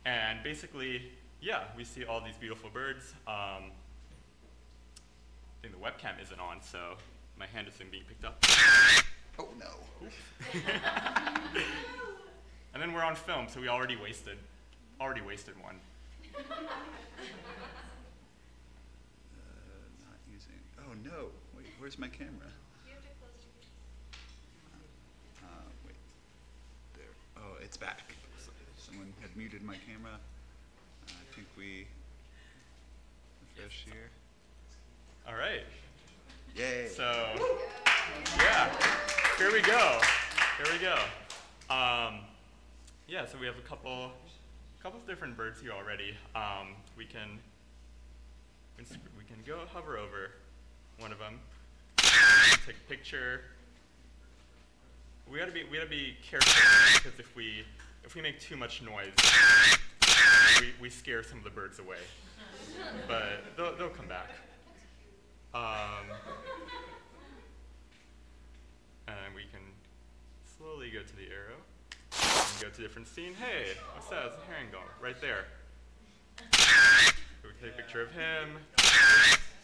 P: and basically, yeah, we see all these beautiful birds. Um, I think the webcam isn't on, so my hand isn't being picked up.
A: Oh no.
P: and then we're on film, so we already wasted, already wasted one.
A: Uh, not using. Oh no. Wait, where's my camera? Uh, wait. There. Oh, it's back. Someone had muted my camera. Uh, I think we refresh here.
P: All right.
A: Yay.
P: So, yeah, here we go. Here we go. Um, yeah, so we have a couple, couple of different birds here already. Um, we can, we can we can go hover over one of them, take a picture. We gotta be, we gotta be careful because if we, if we make too much noise, we, we scare some of the birds away. But they'll, they'll come back. Um, and we can slowly go to the arrow and go to different scene. Hey, what's that? It's a herringbone right there. we take a picture of him.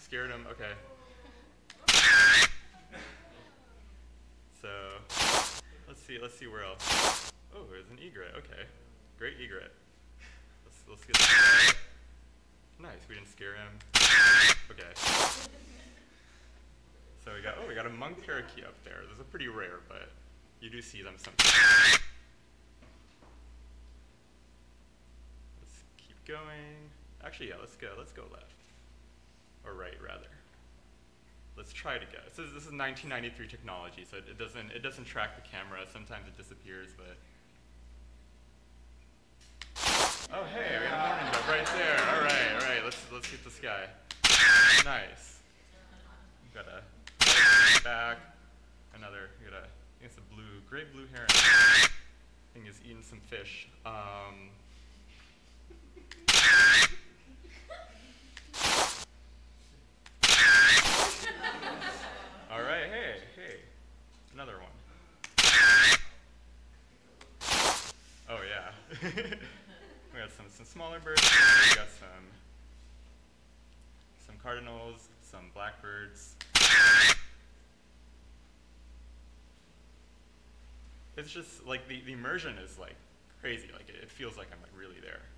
P: Scared him. Okay. So let's see. Let's see where else. Oh, there's an egret. Okay, great egret. Let's let's get. This nice. We didn't scare him. Okay. So we got, oh, we got a monk parakeet up there. Those are pretty rare, but you do see them sometimes. Let's keep going. Actually, yeah, let's go, let's go left. Or right, rather. Let's try go. This is, this is 1993 technology, so it, it doesn't, it doesn't track the camera. Sometimes it disappears, but. Oh, hey, I got a mourning dove right there. All right, all right, let's, let's get this guy. Nice. Got a back. Another, you got a, I think it's a blue, great blue heron. I think is eating some fish. Um, all right, hey, hey, another one. Oh yeah. we got some, some smaller birds. We got some, some cardinals, some blackbirds. It's just like the, the immersion is like crazy. Like it, it feels like I'm like really there.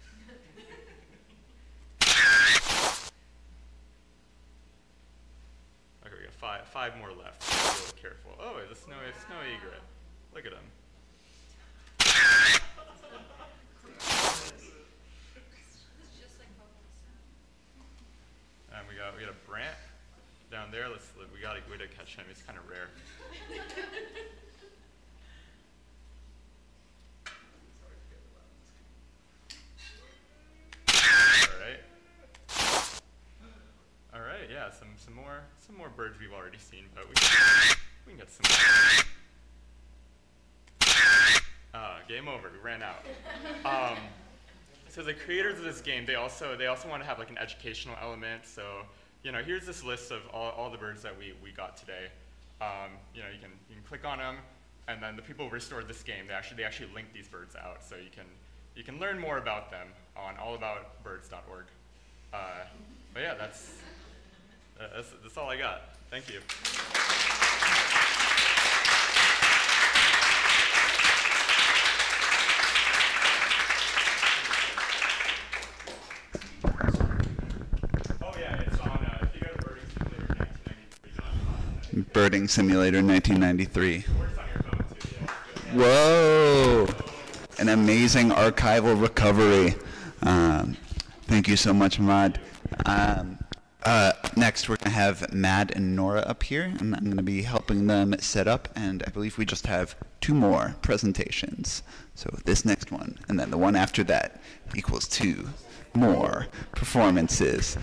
P: Okay, we got five five more left. Be little careful. Oh, it's a snowy snowy egret. Look at him. And we got we got a brant down there. Let's we got we got to catch him. He's kind of rare. All right. All right. Yeah. Some more some more birds we've already seen, but we can, we can get some. more. Ah, game over. We ran out. Um, so the creators of this game, they also they also want to have like an educational element. So you know, here's this list of all, all the birds that we, we got today. Um, you know, you can you can click on them, and then the people who restored this game, they actually they actually link these birds out, so you can you can learn more about them on allaboutbirds.org. Uh, but yeah, that's, uh, that's that's all I got. Thank you. Oh yeah, it's on. Uh, if you go to Birding Simulator 1993.
A: Birding Simulator 1993. Whoa! An amazing archival recovery. Um, thank you so much, Mad. Um, uh, next, we're going to have Mad and Noura up here, and I'm going to be helping them set up. And I believe we just have two more presentations. So this next one, and then the one after that, equals two more performances.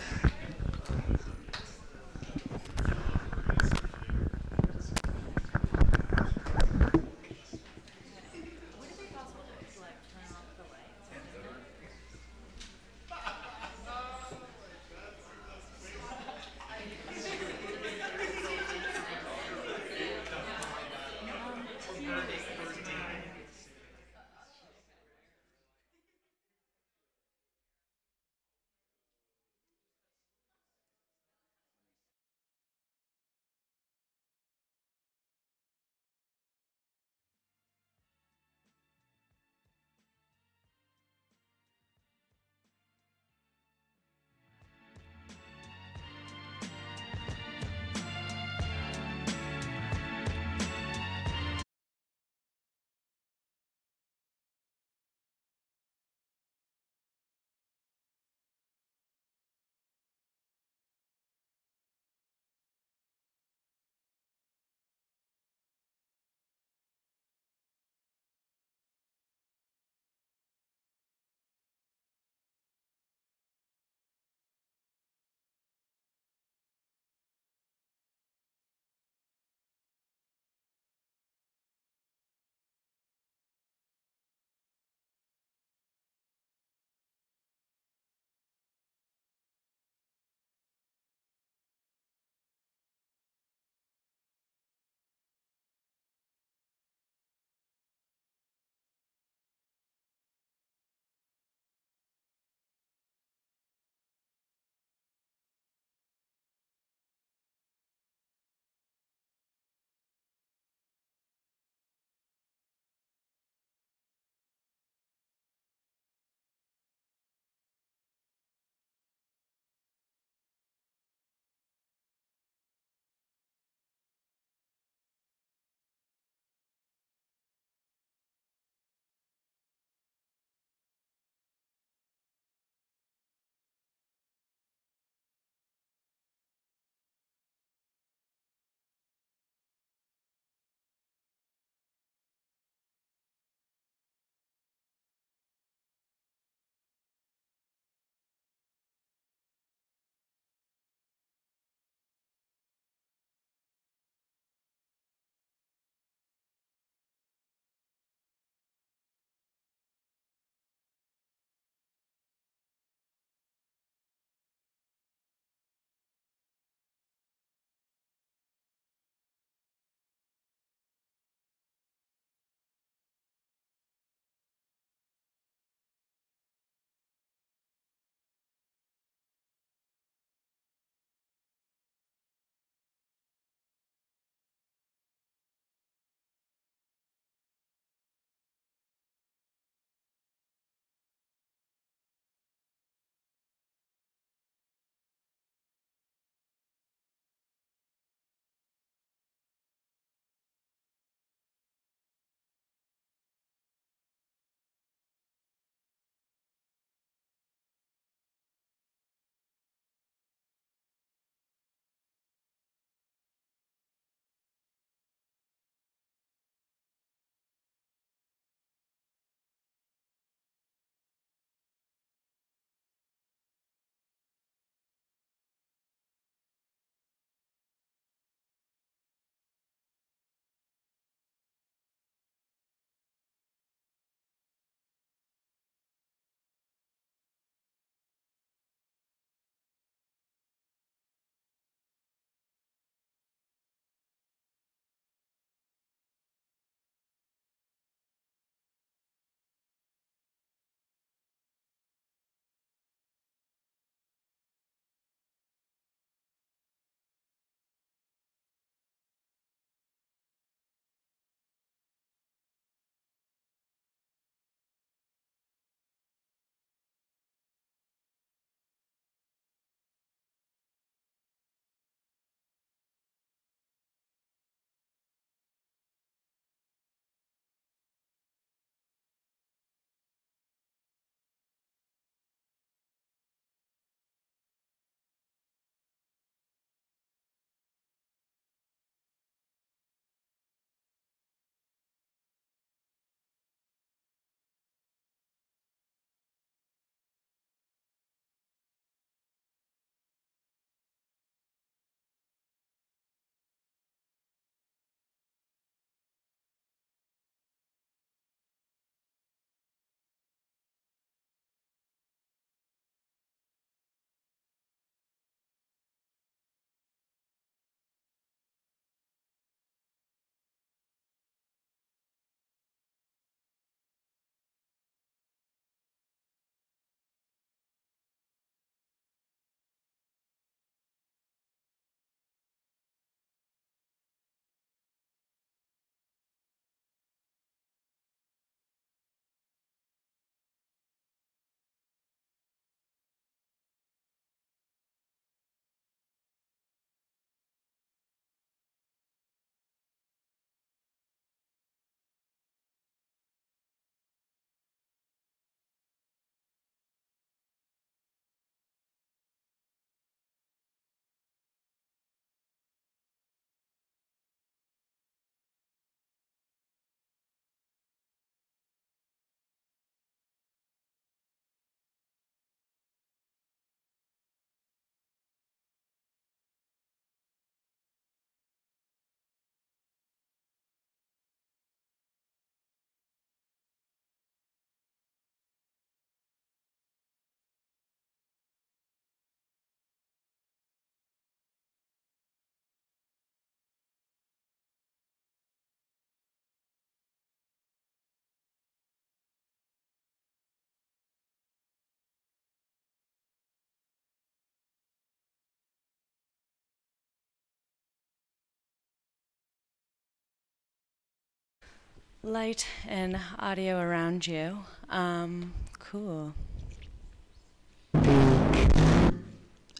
Q: Light and audio around you. Um, cool.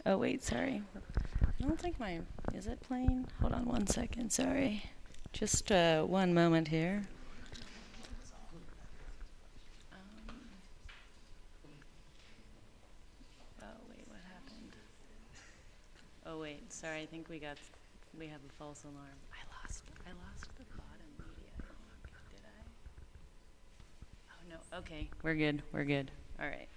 Q: Oh, wait, sorry. I don't think my. Is it playing? Hold on one second, sorry. Just uh, one moment here. Um, oh, wait, what happened? Oh, wait, sorry, I think we got. We have a false alarm. I lost. I lost the bottom media. Did I? Oh, no. Okay, we're good. We're good. All right.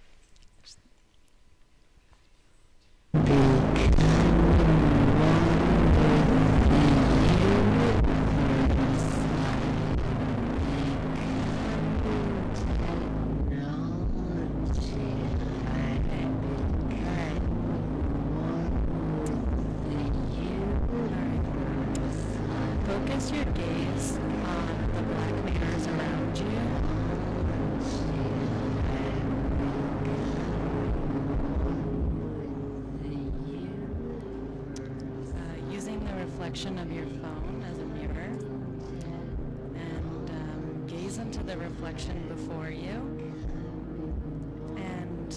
Q: Before you and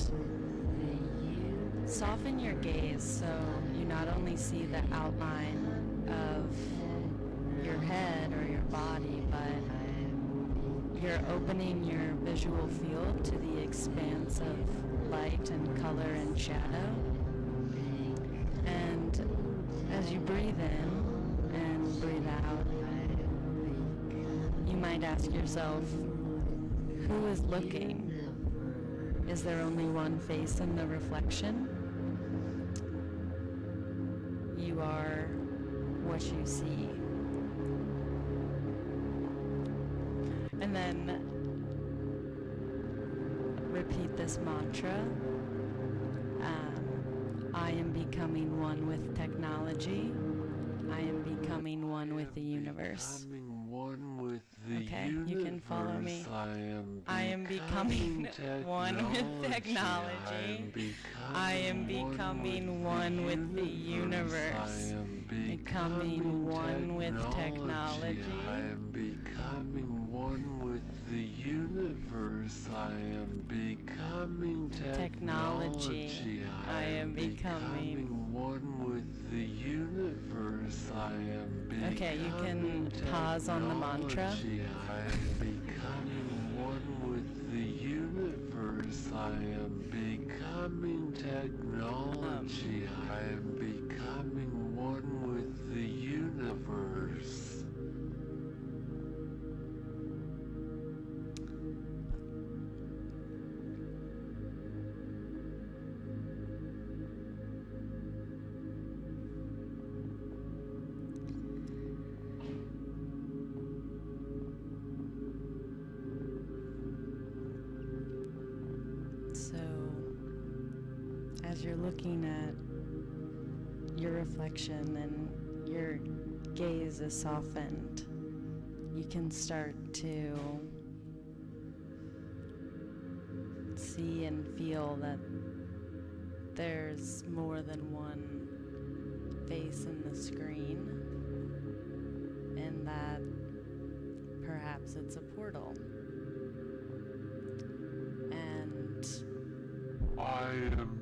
Q: soften your gaze so you not only see the outline of your head or your body, but you're opening your visual field to the expanse of light and color and shadow. And as you breathe in and breathe out, you might ask yourself, who is looking? Is there only one face in the reflection? You are what you see. And then repeat this mantra. Um, I am becoming one with technology. I am becoming one with the universe. Okay, you can follow me. I am becoming one with technology. I am becoming one with the universe. Becoming one with technology.
R: I am becoming one with the universe. I am becoming technology.
Q: I am becoming
R: one with the universe. I am becoming
Q: Okay, you can pause on the mantra.
R: I am becoming one with the universe. I am becoming technology. I am becoming one with the universe.
Q: So, as you're looking at reflection and your gaze is softened, you can start to see and feel that there's more than one face in the screen, and that perhaps it's a portal. And
R: I am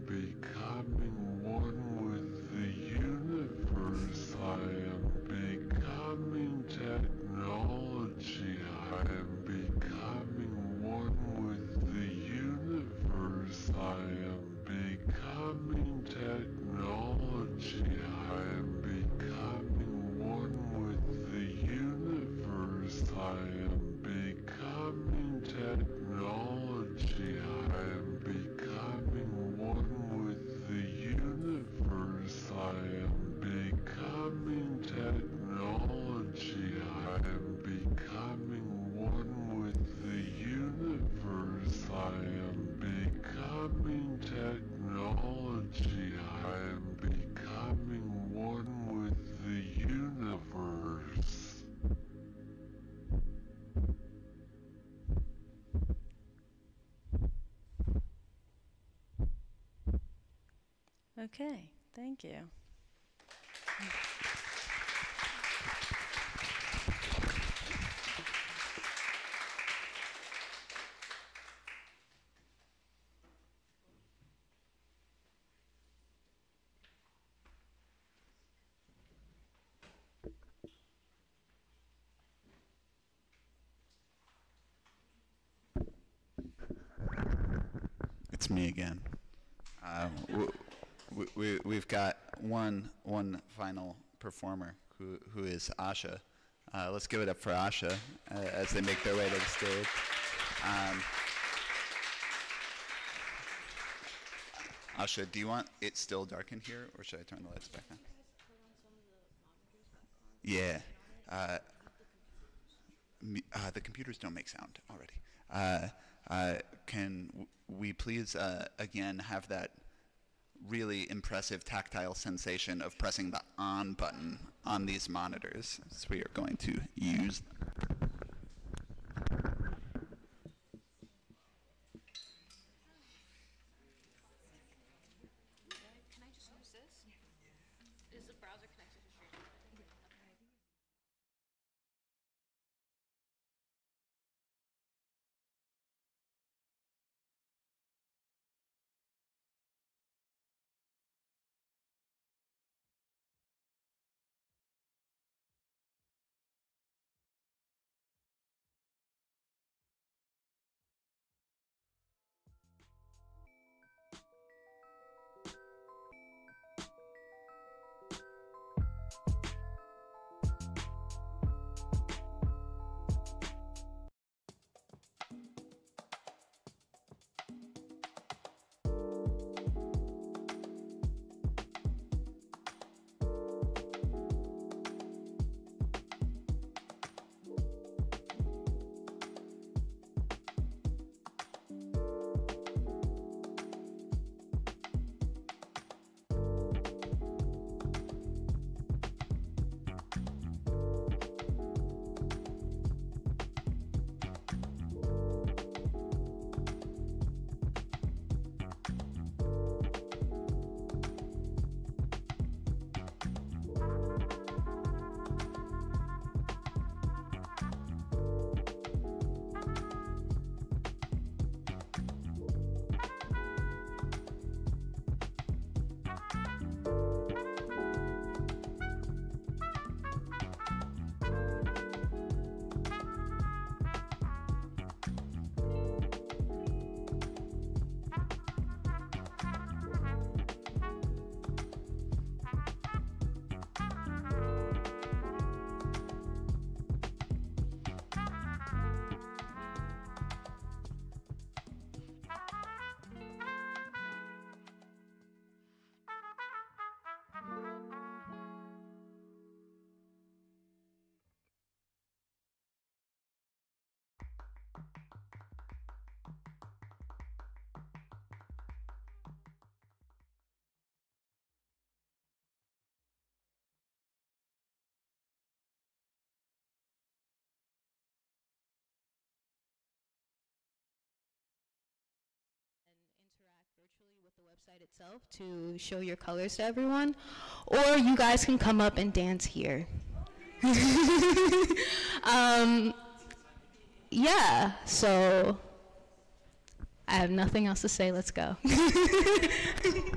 Q: Okay, thank you.
A: It's me again. We, we, we've got one, one final performer who, who is Asha. Uh, let's give it up for Asha uh, as they make their way to the stage. Um, Asha, do you want it still dark in here, or should I turn the lights back on? Yeah. Uh, uh, the computers don't make sound already. Uh, uh, can we please uh, again have that really impressive tactile sensation of pressing the on button on these monitors as we are going to use them.
S: Itself to show your colors to everyone, or you guys can come up and dance here. um, yeah, so I have nothing else to say. Let's go.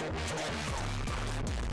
A: Let's go.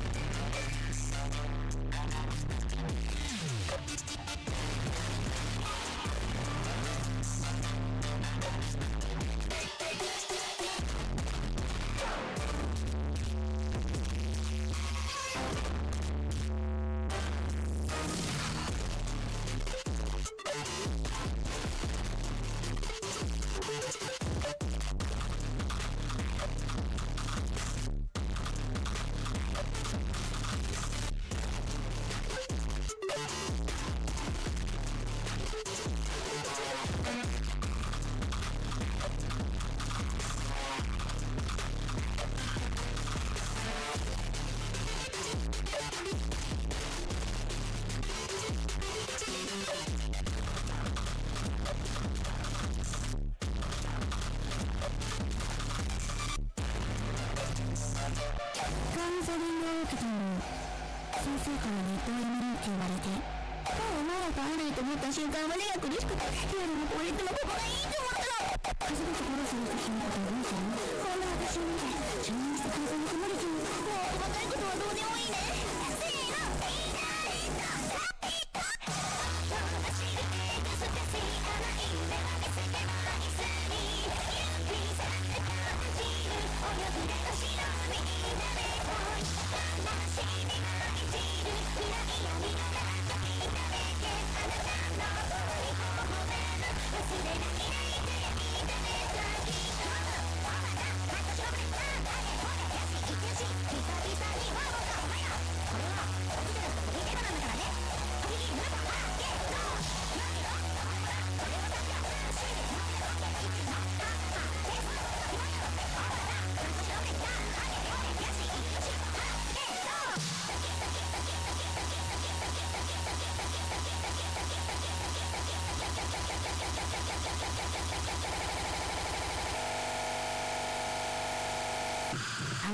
A: と思
M: った瞬間胸が苦しくて夜の俺とのここがいいと思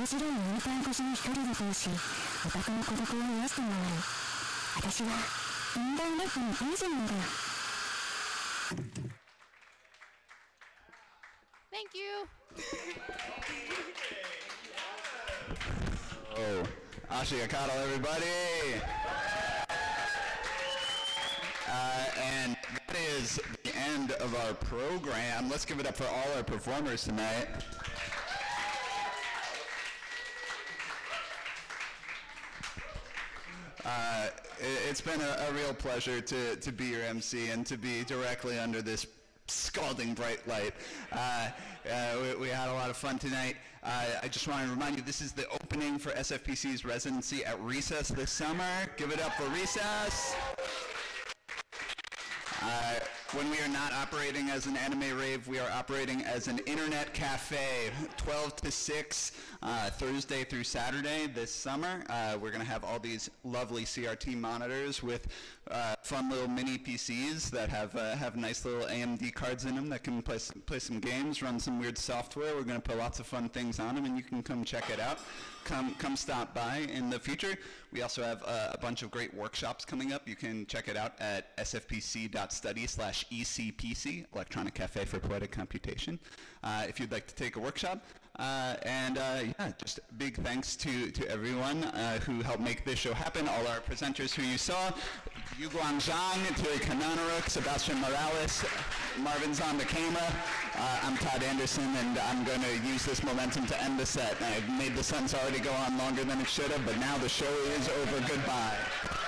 T: 面白いモニター越しに光を通しオタクの孤独を癒してもらう私はインダーラフの王子なんだ
S: Thank you.
A: Oh, Ashigakado, everybody! Uh, and that is the end of our program. Let's give it up for all our performers tonight. It, has been a, a, real pleasure to, to be your MC and to be directly under this scalding bright light. Uh, uh, we, we, had a lot of fun tonight. Uh, I just want to remind you, this is the opening for SFPC's residency at Recess this summer. Give it up for Recess. When we are not operating as an anime rave, we are operating as an internet cafe, 12 to 6, uh, Thursday through Saturday this summer. Uh, we're going to have all these lovely CRT monitors with uh, fun little mini PCs that have uh, have nice little AMD cards in them that can play some, play some games, run some weird software. We're going to put lots of fun things on them, and you can come check it out. Come come stop by in the future. We also have uh, a bunch of great workshops coming up. You can check it out at sfpc.study slash ECPC, Electronic Cafe for Poetic Computation, uh, if you'd like to take a workshop. Uh, and uh, yeah, just big thanks to, to everyone uh, who helped make this show happen, all our presenters who you saw, Yu Guang Zhang, Terry Kananaruk, Sebastian Morales, Marvin's on the camera. Uh, I'm Todd Anderson, and I'm going to use this momentum to end the set. I've made the sentence already go on longer than it should have, but now the show is over. Goodbye.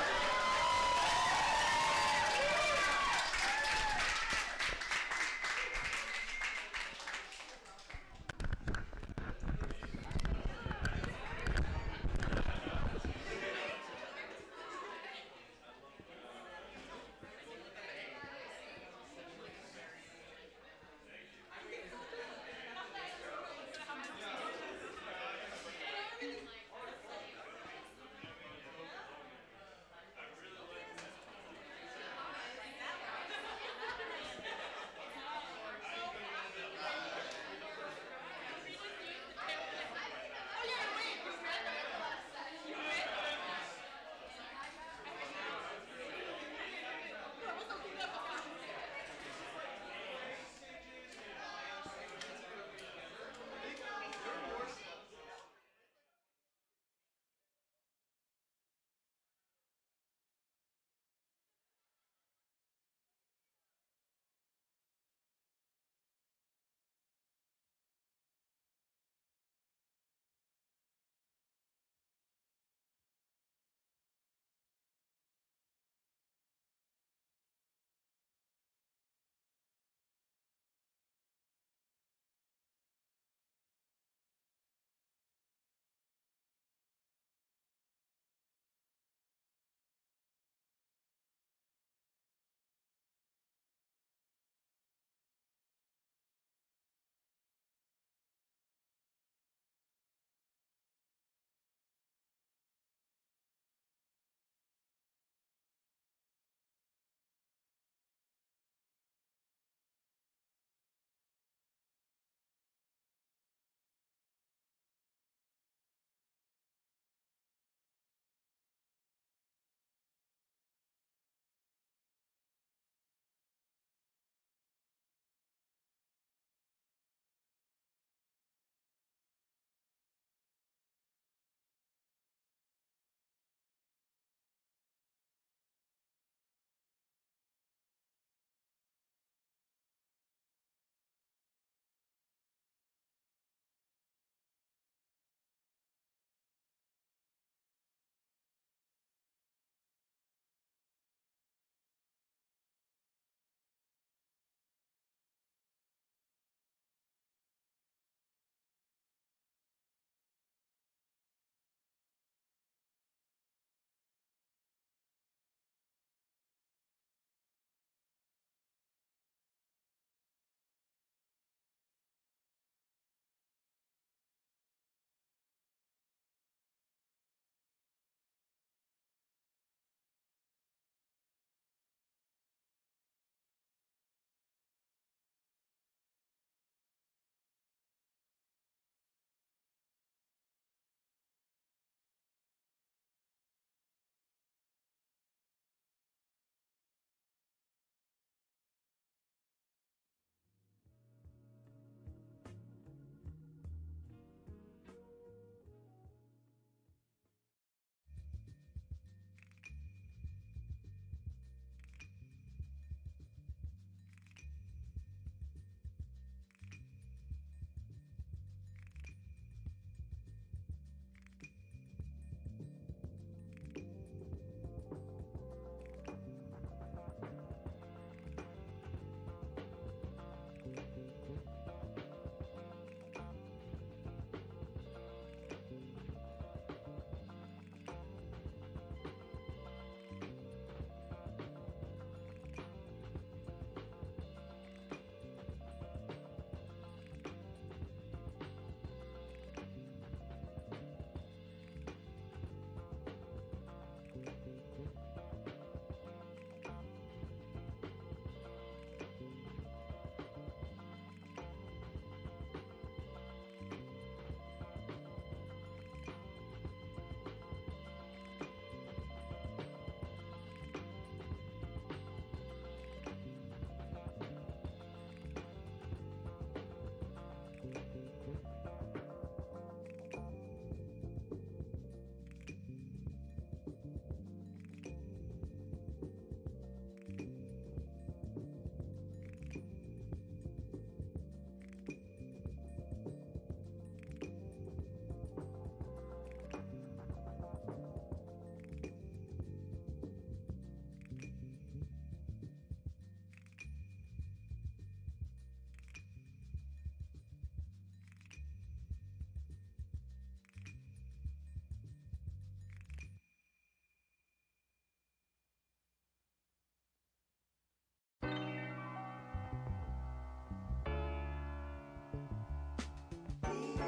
A: Bye.